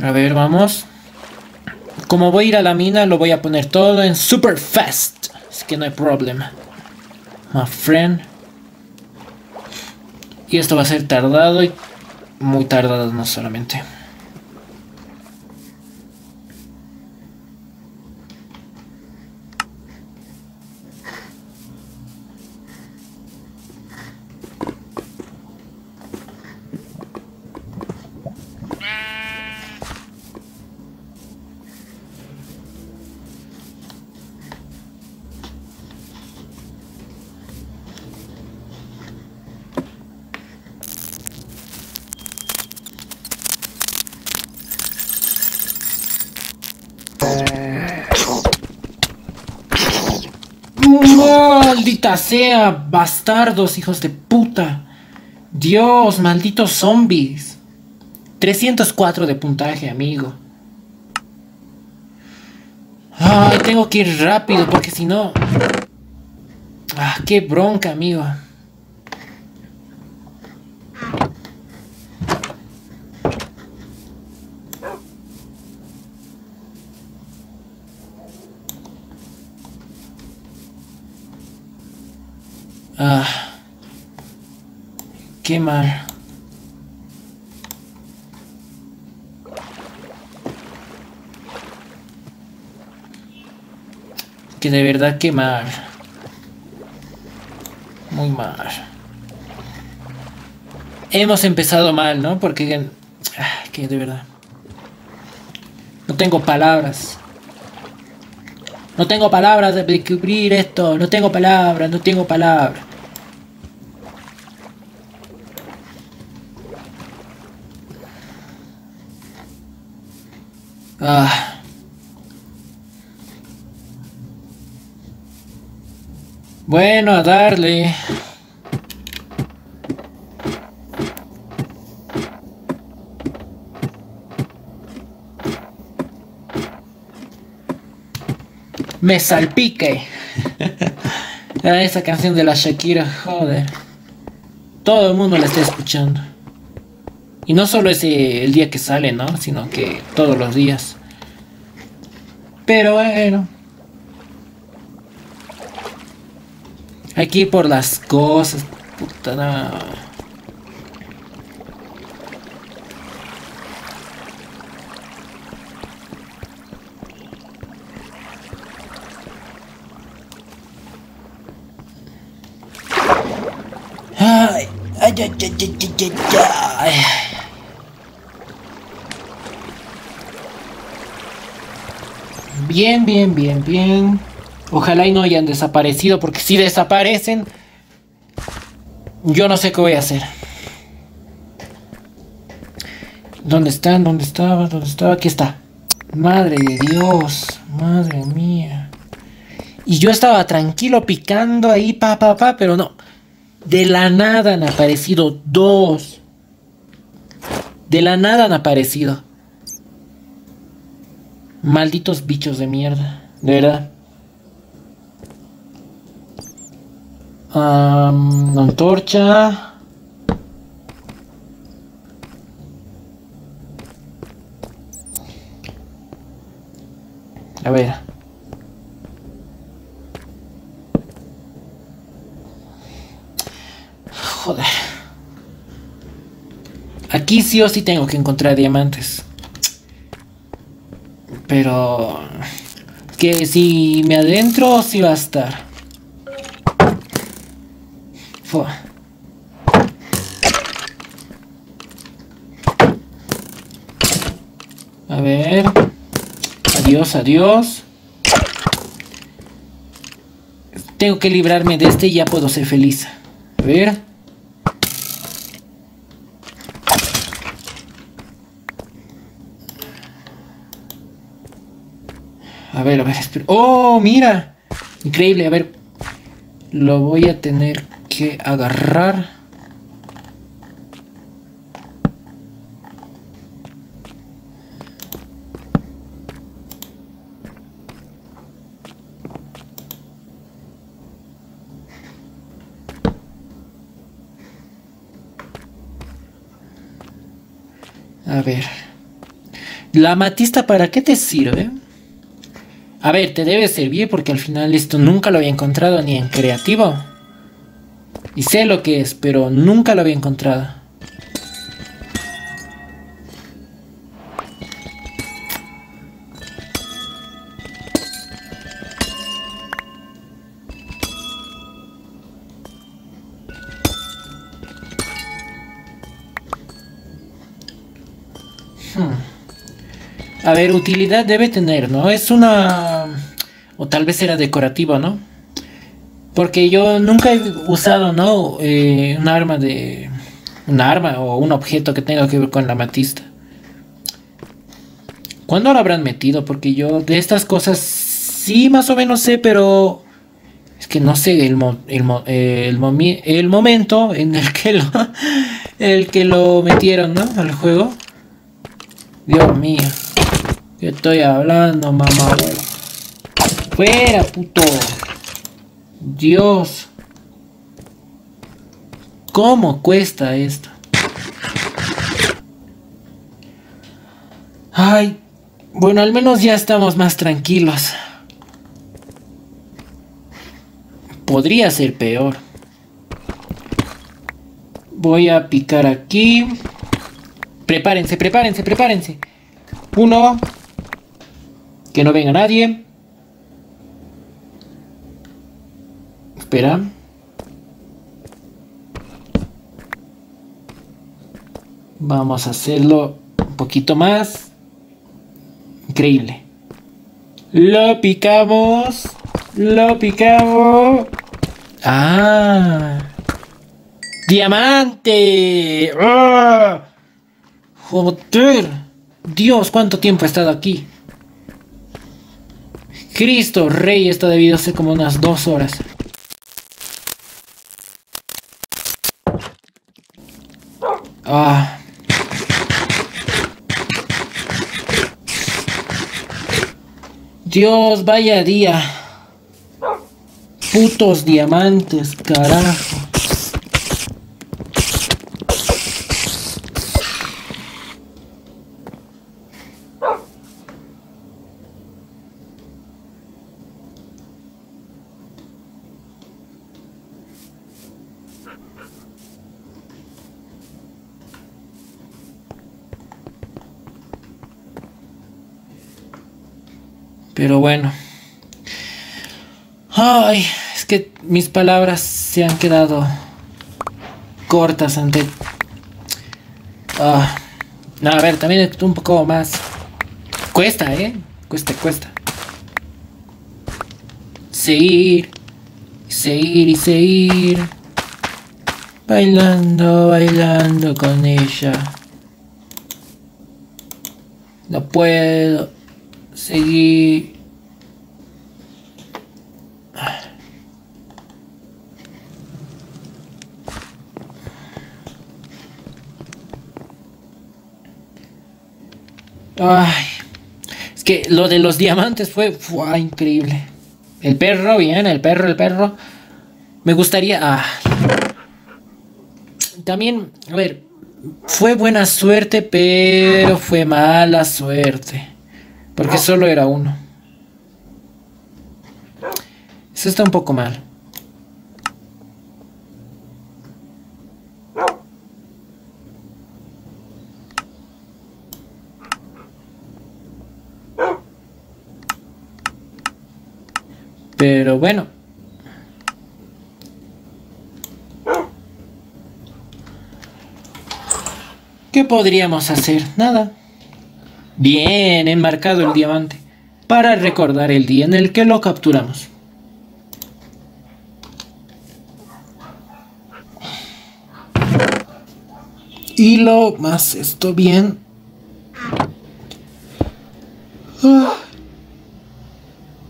A ver, vamos. Como voy a ir a la mina, lo voy a poner todo en super fast. Así que no hay problema. My friend. Y esto va a ser tardado y muy tardado no solamente. Sea, bastardos, hijos de puta. Dios, malditos zombies. 304 de puntaje, amigo. Ay, tengo que ir rápido porque si no... Ah, qué bronca, amigo. Ah, qué mal. Que de verdad qué mal. Muy mal. Hemos empezado mal, ¿no? Porque... Ah, que de verdad. No tengo palabras. No tengo palabras de descubrir esto. No tengo palabras, no tengo palabras. Ah. Bueno, a darle. Me salpique. [laughs] esa canción de la Shakira, joder. Todo el mundo la está escuchando. Y no solo es el día que sale, ¿no? Sino que todos los días. Pero bueno. Aquí por las cosas. Puta no. Ay, ay, ay, ay, ay, ay, Bien, bien, bien, bien. Ojalá y no hayan desaparecido, porque si desaparecen, yo no sé qué voy a hacer. ¿Dónde están? ¿Dónde estaba? ¿Dónde estaba? Aquí está. Madre de Dios, madre mía. Y yo estaba tranquilo picando ahí, pa, pa, pa, pero no. De la nada han aparecido dos. De la nada han aparecido. Malditos bichos de mierda. De verdad. Um, antorcha. A ver. Joder. Aquí sí o sí tengo que encontrar diamantes. Pero... Que si me adentro, sí va a estar. A ver. Adiós, adiós. Tengo que librarme de este y ya puedo ser feliz. A ver. A ver, a ver, espera. ¡Oh, mira! Increíble, a ver. Lo voy a tener que agarrar. A ver. ¿La amatista para qué te sirve? A ver, te debe servir porque al final esto nunca lo había encontrado ni en creativo. Y sé lo que es, pero nunca lo había encontrado. A ver, utilidad debe tener, ¿no? Es una... O tal vez era decorativo, ¿no? Porque yo nunca he usado, ¿no? Eh, un arma de... Un arma o un objeto que tenga que ver con la matista. ¿Cuándo lo habrán metido? Porque yo de estas cosas sí más o menos sé, pero... Es que no sé el, el, el, el momento en el que lo, [laughs] el que lo metieron, ¿no? Al juego. Dios mío. ¿Qué estoy hablando, mamá? Fuera, puto. Dios. ¿Cómo cuesta esto? Ay, bueno, al menos ya estamos más tranquilos. Podría ser peor. Voy a picar aquí. Prepárense, prepárense, prepárense. Uno, que no venga nadie. Espera. Vamos a hacerlo un poquito más. Increíble. Lo picamos. Lo picamos. Ah. Diamante. ¡Ah! Joder. Dios, cuánto tiempo he estado aquí. Cristo Rey, esto debido ser como unas dos horas. Ah. Dios, vaya día. Putos diamantes, carajo. Pero bueno. Ay, es que mis palabras se han quedado cortas ante... Ah, no, a ver, también un poco más... Cuesta, ¿eh? Cuesta, cuesta. Seguir, seguir y seguir. Bailando, bailando con ella. No puedo seguir. Ay, es que lo de los diamantes fue, fue increíble. El perro, bien, el perro, el perro. Me gustaría... Ah. También, a ver, fue buena suerte, pero fue mala suerte. Porque solo era uno. Eso está un poco mal. Pero bueno. ¿Qué podríamos hacer? Nada. Bien enmarcado el diamante, para recordar el día en el que lo capturamos. Y lo más esto bien. Ah.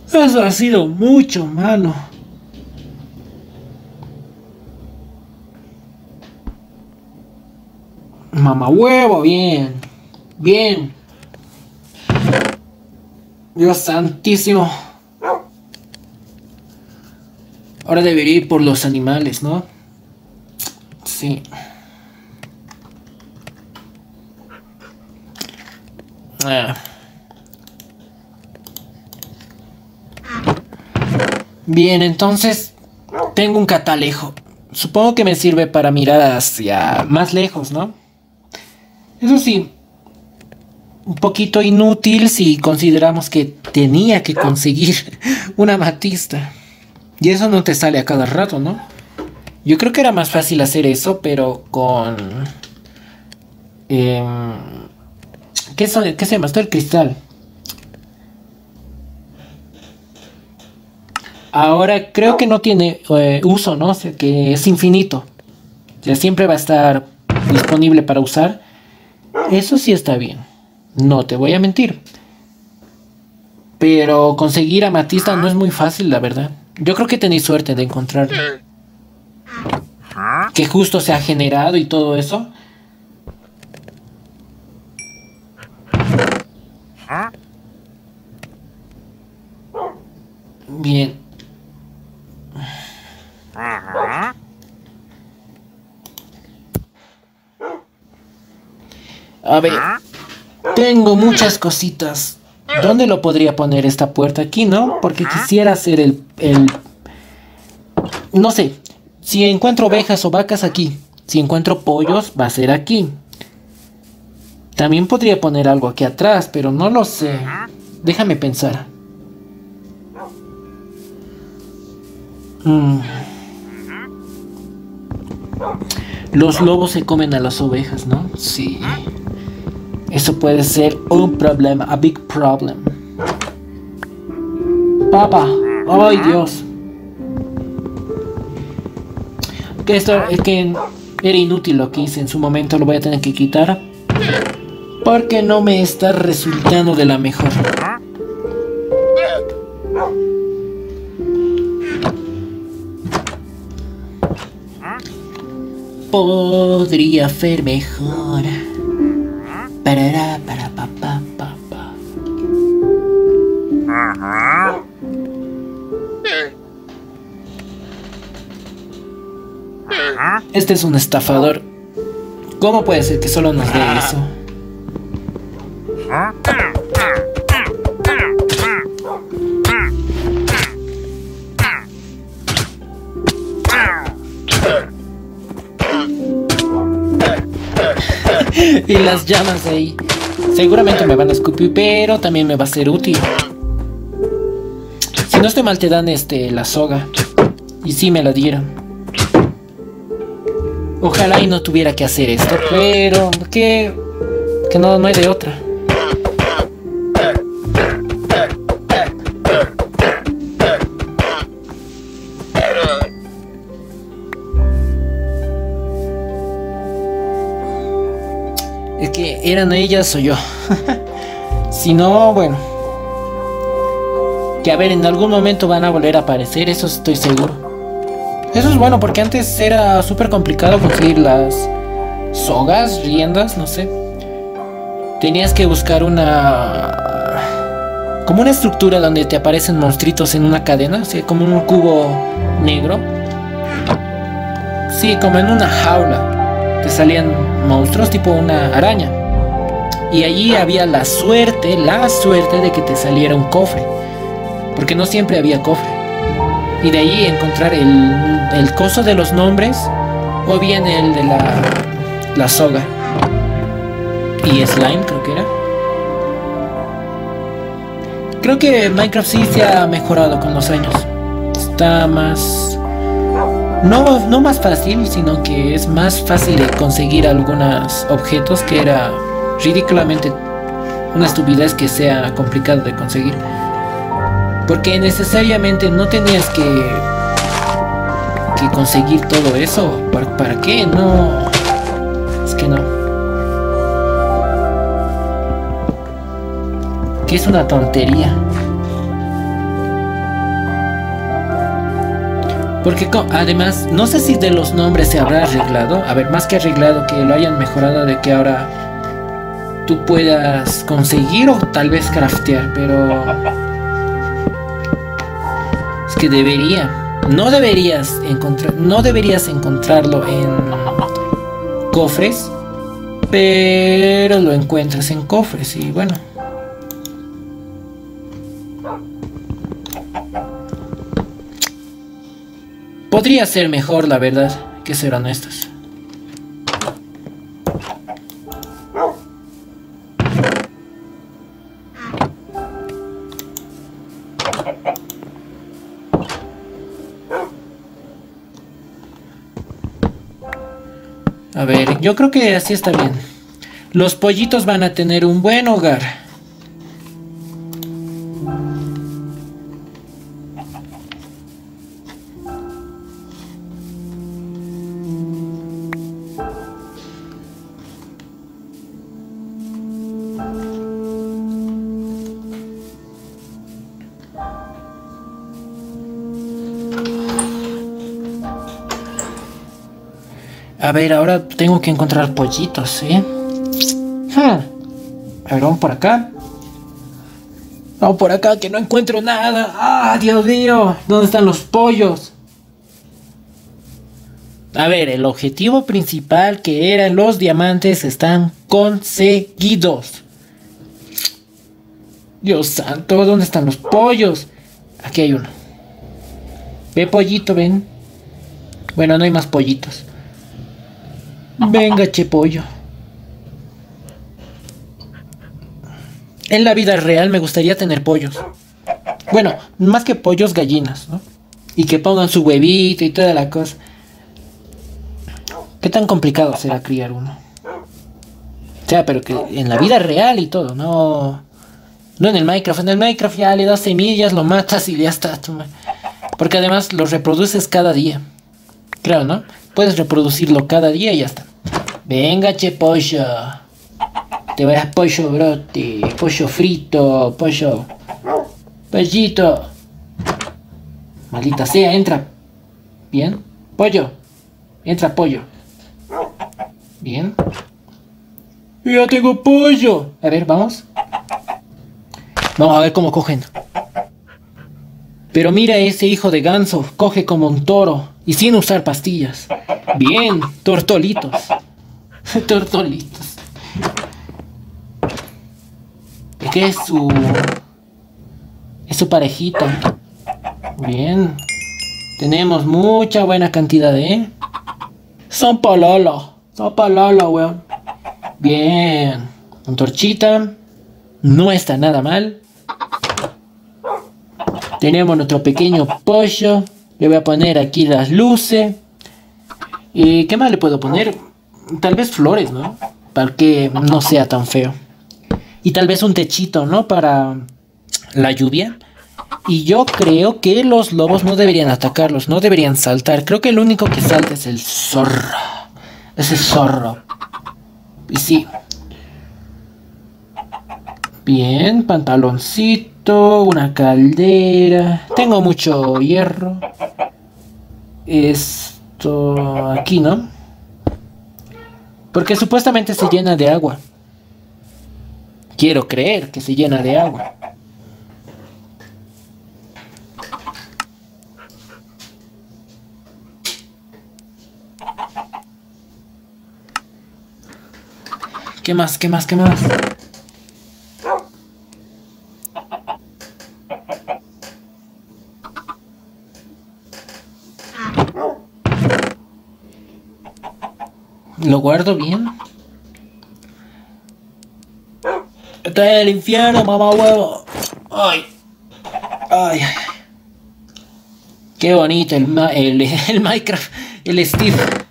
eso ha sido mucho malo. Mamá huevo, bien. Bien. Dios santísimo. Ahora debería ir por los animales, ¿no? Sí. Ah. Bien, entonces tengo un catalejo. Supongo que me sirve para mirar hacia más lejos, ¿no? Eso sí, un poquito inútil si consideramos que tenía que conseguir [laughs] una matista. Y eso no te sale a cada rato, ¿no? Yo creo que era más fácil hacer eso, pero con... Eh, ¿qué, se llama? Esto el cristal. Ahora creo que no tiene eh, uso, ¿no? O sea, que es infinito. O sea, siempre va a estar disponible para usar. Eso sí está bien. No te voy a mentir. Pero conseguir amatista no es muy fácil, la verdad. Yo creo que tenéis suerte de encontrarlo. Que justo se ha generado y todo eso. Bien. A ver. Tengo muchas cositas. ¿Dónde lo podría poner esta puerta? Aquí, ¿no? Porque quisiera hacer el, el... No sé. Si encuentro ovejas o vacas aquí. Si encuentro pollos, va a ser aquí. También podría poner algo aquí atrás, pero no lo sé. Déjame pensar. Mm. Los lobos se comen a las ovejas, ¿no? Sí. Eso puede ser un problema, a big problem. papa. Ay, Dios. Que esto es que era inútil lo que hice en su momento, lo voy a tener que quitar. Porque no me está resultando de la mejor. Podría ser mejor. Para para pa pa pa pa. Este es un estafador. ¿Cómo puede ser que solo nos dé eso? Y las llamas ahí. Seguramente me van a escupir, pero también me va a ser útil. Si no estoy mal, te dan este la soga. Y sí me la dieron. Ojalá y no tuviera que hacer esto, pero que, que no, no hay de otra. Eran ellas o yo. [laughs] si no, bueno. Que a ver, en algún momento van a volver a aparecer, eso estoy seguro. Eso es bueno porque antes era súper complicado conseguir las sogas, riendas, no sé. Tenías que buscar una... Como una estructura donde te aparecen monstruitos en una cadena, así como un cubo negro. Sí, como en una jaula. Te salían monstruos tipo una araña. Y allí había la suerte, la suerte de que te saliera un cofre. Porque no siempre había cofre. Y de ahí encontrar el, el coso de los nombres o bien el de la, la soga. Y slime creo que era. Creo que Minecraft sí se ha mejorado con los años. Está más... No, no más fácil, sino que es más fácil de conseguir algunos objetos que era ridículamente una estupidez que sea complicado de conseguir. Porque necesariamente no tenías que, que conseguir todo eso. ¿Para, ¿Para qué? No. Es que no. Que es una tontería. Porque además, no sé si de los nombres se habrá arreglado. A ver, más que arreglado, que lo hayan mejorado de que ahora tú puedas conseguir o tal vez craftear, pero es que debería, no deberías encontrar, no deberías encontrarlo en cofres, pero lo encuentras en cofres y bueno. Podría ser mejor, la verdad, que ser honestos. Yo creo que así está bien. Los pollitos van a tener un buen hogar. Ver, ahora tengo que encontrar pollitos, ¿eh? Hmm. A ver, vamos por acá. Vamos por acá, que no encuentro nada. ¡Ah, Dios mío! ¿Dónde están los pollos? A ver, el objetivo principal que eran los diamantes están conseguidos. Dios santo, ¿dónde están los pollos? Aquí hay uno. Ve pollito, ven. Bueno, no hay más pollitos. Venga, [laughs] che pollo. En la vida real me gustaría tener pollos. Bueno, más que pollos, gallinas, ¿no? Y que pongan su huevito y toda la cosa. ¿Qué tan complicado será criar uno? O sea, pero que en la vida real y todo, no No en el Minecraft. En el Minecraft ya le das semillas, lo matas y ya está. Porque además lo reproduces cada día. Creo, ¿no? Puedes reproducirlo cada día y ya está. Venga, che pollo. Te vayas pollo brote, pollo frito, pollo. Pollito. Maldita sea, entra. Bien. Pollo. Entra pollo. Bien. Ya tengo pollo. A ver, vamos. Vamos a ver cómo cogen. Pero mira ese hijo de ganso, coge como un toro y sin usar pastillas. Bien, tortolitos. [laughs] tortolitos. ¿Qué es su... Es su parejita. Bien. Tenemos mucha buena cantidad de... Son pololo. Son pololo, weón. Bien. torchita No está nada mal. Tenemos nuestro pequeño pollo. Le voy a poner aquí las luces. ¿Y qué más le puedo poner? Tal vez flores, ¿no? Para que no sea tan feo. Y tal vez un techito, ¿no? Para la lluvia. Y yo creo que los lobos no deberían atacarlos, no deberían saltar. Creo que el único que salta es el zorro. Ese zorro. Y sí. Bien, pantaloncito, una caldera. Tengo mucho hierro. Esto aquí, ¿no? Porque supuestamente se llena de agua. Quiero creer que se llena de agua. ¿Qué más? ¿Qué más? ¿Qué más? Lo guardo bien. Está en el infierno, mamá huevo. Ay. Ay. Qué bonito el, el, [laughs] el Minecraft, el Steve.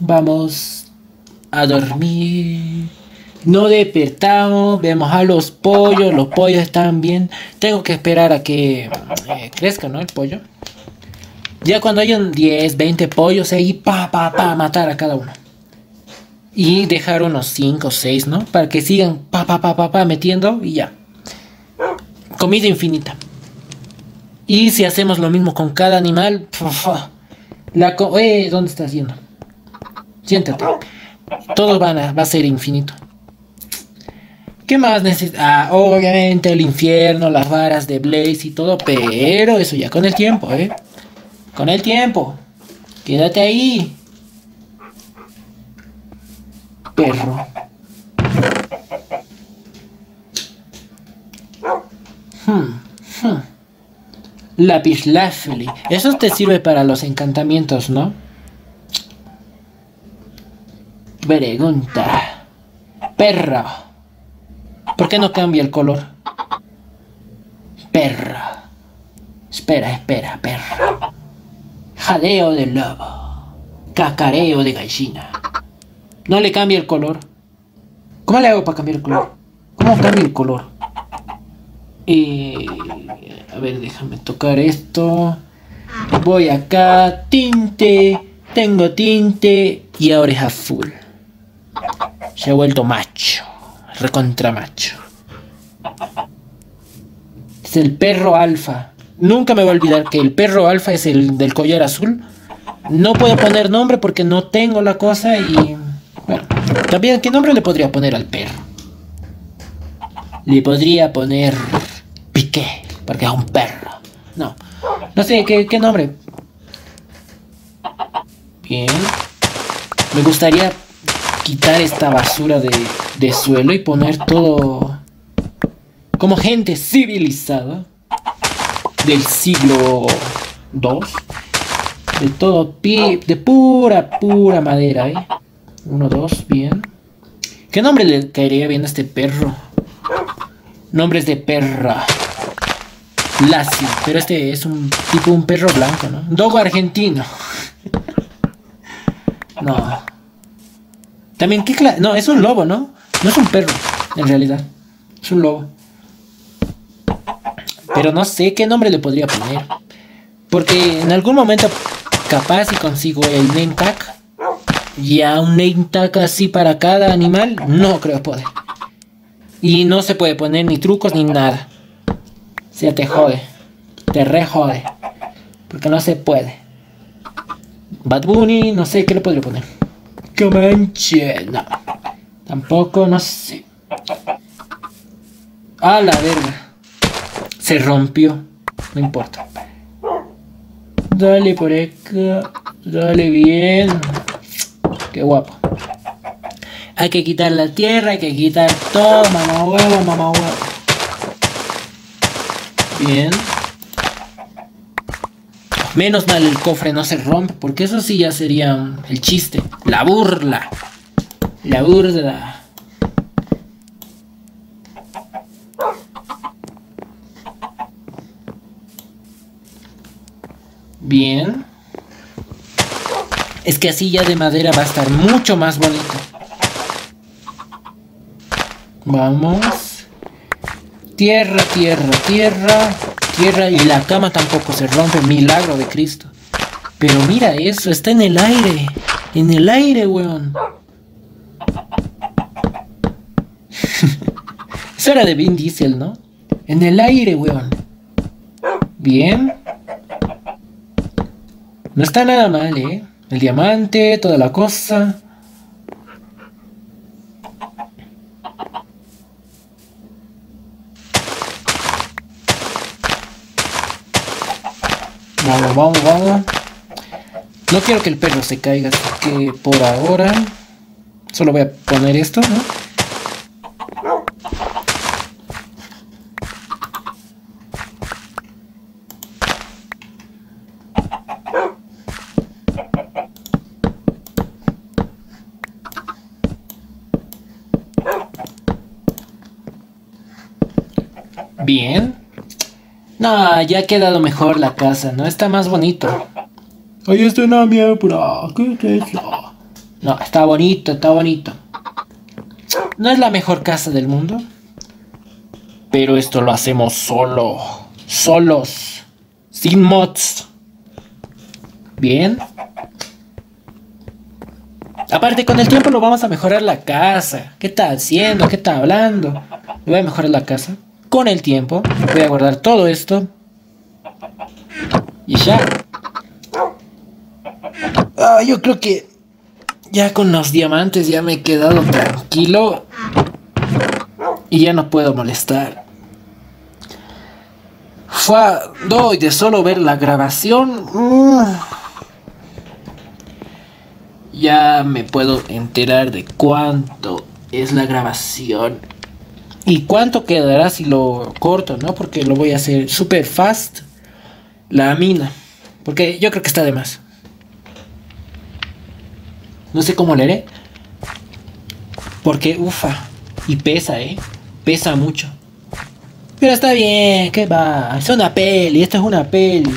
Vamos a dormir. No despertamos, vemos a los pollos, los pollos están bien. Tengo que esperar a que eh, crezca, ¿no? El pollo. Ya cuando hayan 10, 20 pollos, ahí pa, pa, pa, matar a cada uno. Y dejar unos 5, 6, ¿no? Para que sigan pa, pa, pa, pa, pa, metiendo y ya. Comida infinita. Y si hacemos lo mismo con cada animal, la eh, ¿dónde estás yendo? Siéntate. Todo van a, va a ser infinito. ¿Qué más necesita? Ah, obviamente el infierno, las varas de Blaze y todo, pero eso ya con el tiempo, ¿eh? Con el tiempo. Quédate ahí. Perro. Hmm, hmm. Lápiz Eso te sirve para los encantamientos, ¿no? Pregunta. Perro. ¿Por qué no cambia el color? Perro. Espera, espera, perro. Jadeo de lobo. Cacareo de gallina. No le cambia el color. ¿Cómo le hago para cambiar el color? ¿Cómo cambia el color? a ver, déjame tocar esto. Voy acá. Tinte. Tengo tinte. Y ahora es azul. Se ha vuelto macho. Recontra macho. Es el perro alfa. Nunca me voy a olvidar que el perro alfa es el del collar azul. No puedo poner nombre porque no tengo la cosa y... Bueno, también, ¿qué nombre le podría poner al perro? Le podría poner... Piqué, porque es un perro. No, no sé, ¿qué, qué nombre? Bien. Me gustaría quitar esta basura de, suelo y poner todo como gente civilizada del siglo II. De todo pie, de pura, pura madera, ¿eh? Uno, dos, bien. ¿Qué nombre le caería bien a este perro? Nombres de perra. Lassie. Pero este es un tipo un perro blanco, ¿no? Dogo argentino. [laughs] No. También, ¿qué clase? No, es un lobo, ¿no? No es un perro, en realidad. Es un lobo. Pero no sé qué nombre le podría poner. Porque en algún momento capaz si consigo el name tag. Ya un name tag así para cada animal, no creo poder. Y no se puede poner ni trucos ni nada. O sea, te jode. Te re jode. Porque no se puede. Bad Bunny, no sé qué le podría poner. Comanche, no. Tampoco, no sé. A la verga. Se rompió. No importa. Dale por acá. Dale bien. Qué guapo. Hay que quitar la tierra, hay que quitar todo, mamá huevo, mamá huevo. Bien. Menos mal el cofre no se rompe, porque eso sí ya sería el chiste. La burla. La burla. Bien. Es que así ya de madera va a estar mucho más bonito. Vamos. Tierra, tierra, tierra. Tierra y la cama tampoco se rompe. Milagro de Cristo. Pero mira eso, está en el aire. En el aire, weón. [laughs] eso era de Vin Diesel, ¿no? En el aire, weón. Bien. No está nada mal, ¿eh? El diamante, toda la cosa. Vamos, vamos, vamos. No quiero que el perro se caiga, así que por ahora solo voy a poner esto, ¿no? Bien. No, ya ha quedado mejor la casa, ¿no? Está más bonito. Ahí está una miembro. ¿Qué es eso? No, está bonito, está bonito. No es la mejor casa del mundo. Pero esto lo hacemos solo. Solos. Sin mods. Bien. Aparte, con el tiempo lo vamos a mejorar la casa. ¿Qué está haciendo? ¿Qué está hablando? voy a mejorar la casa con el tiempo. Voy a guardar todo esto. Y ya. Ah, yo creo que ya con los diamantes ya me he quedado tranquilo. Y ya no puedo molestar. Fue doy de solo ver la grabación. Ya me puedo enterar de cuánto es la grabación. ¿Y cuánto quedará si lo corto, no? Porque lo voy a hacer super fast. La mina. Porque yo creo que está de más. No sé cómo leeré. Porque, ufa. Y pesa, ¿eh? Pesa mucho. Pero está bien, ¿qué va? Es una peli, esto es una peli.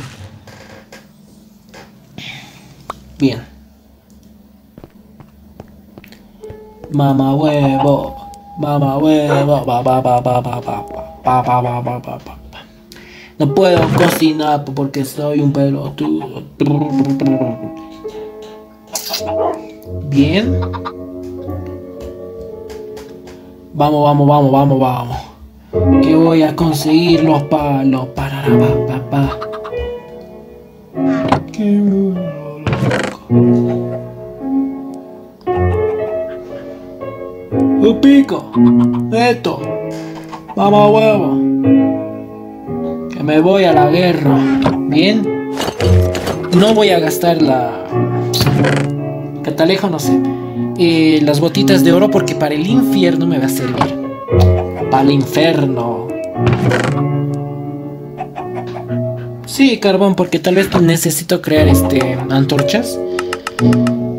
Bien. Mamá huevo. Mamá huevo, pa, pa, pa, pa, pa, pa, pa, pa, pa, pa, pa, pa. No puedo cocinar porque soy un pelotudo. Bien. Vamos, vamos, vamos, vamos, vamos. Que voy a conseguir los palos para la papá. Que Un pico. Esto. Vamos a huevo. Que me voy a la guerra. Bien. No voy a gastar la... Catalejo, no sé. Eh, las botitas de oro porque para el infierno me va a servir. Para el infierno. Sí, carbón, porque tal vez necesito crear este antorchas.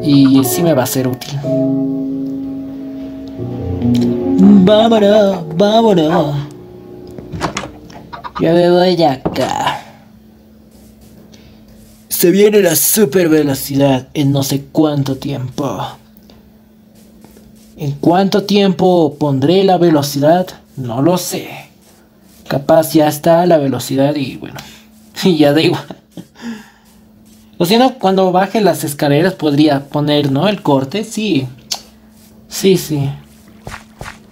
Y sí me va a ser útil. Vámonos, vámonos. Ya me voy acá. Se viene la super velocidad en no sé cuánto tiempo. ¿En cuánto tiempo pondré la velocidad? No lo sé. Capaz ya está la velocidad y bueno, [laughs] ya da igual. O si no, cuando baje las escaleras podría poner, ¿no? El corte, sí. Sí, sí.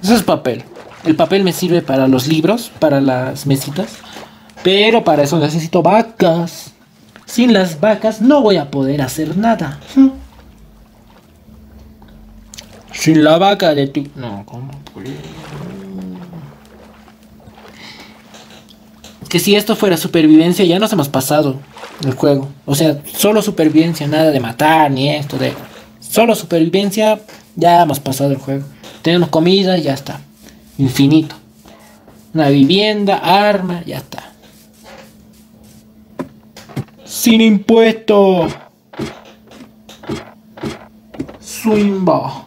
Eso es papel. El papel me sirve para los libros, para las mesitas. Pero para eso necesito vacas. Sin las vacas no voy a poder hacer nada. Sin la vaca de tu... No, ¿cómo? Que si esto fuera supervivencia ya nos hemos pasado el juego. O sea, solo supervivencia, nada de matar ni esto de... Solo supervivencia, ya hemos pasado el juego. Tenemos comida, ya está. Infinito. Una vivienda, arma, ya está. Sin impuestos. Swimba.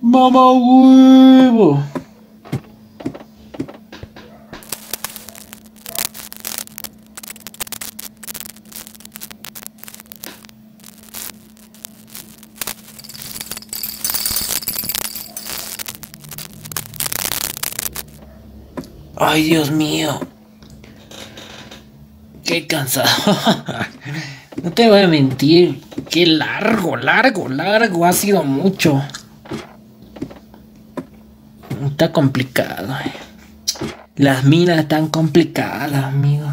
Mamá huevo. Ay, Dios mío. Qué cansado. [laughs] no te voy a mentir. Qué largo, largo, largo. Ha sido mucho. Está complicado. Eh. Las minas están complicadas, amigo.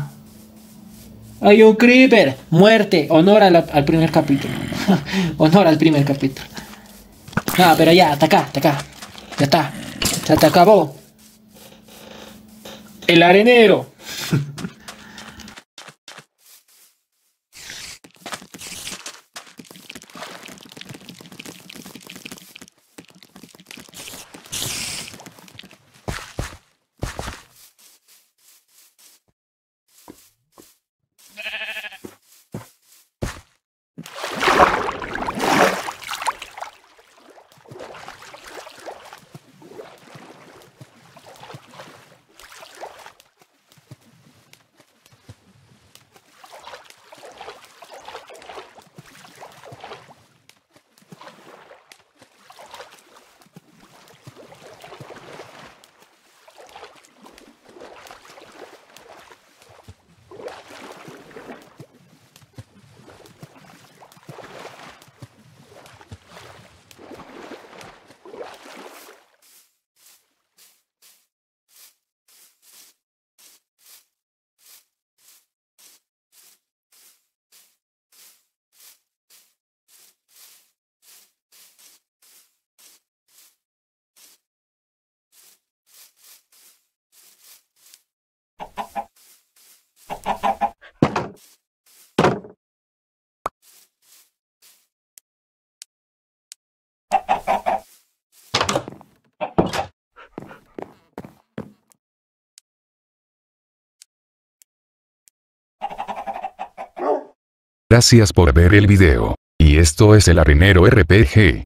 Hay un creeper. Muerte. Honor al, primer capítulo. [laughs] Honor al primer capítulo. No, pero ya, hasta acá, hasta acá. Ya está. Se te acabó. El arenero. [laughs] Gracias por ver el video. Y esto es el Arenero RPG.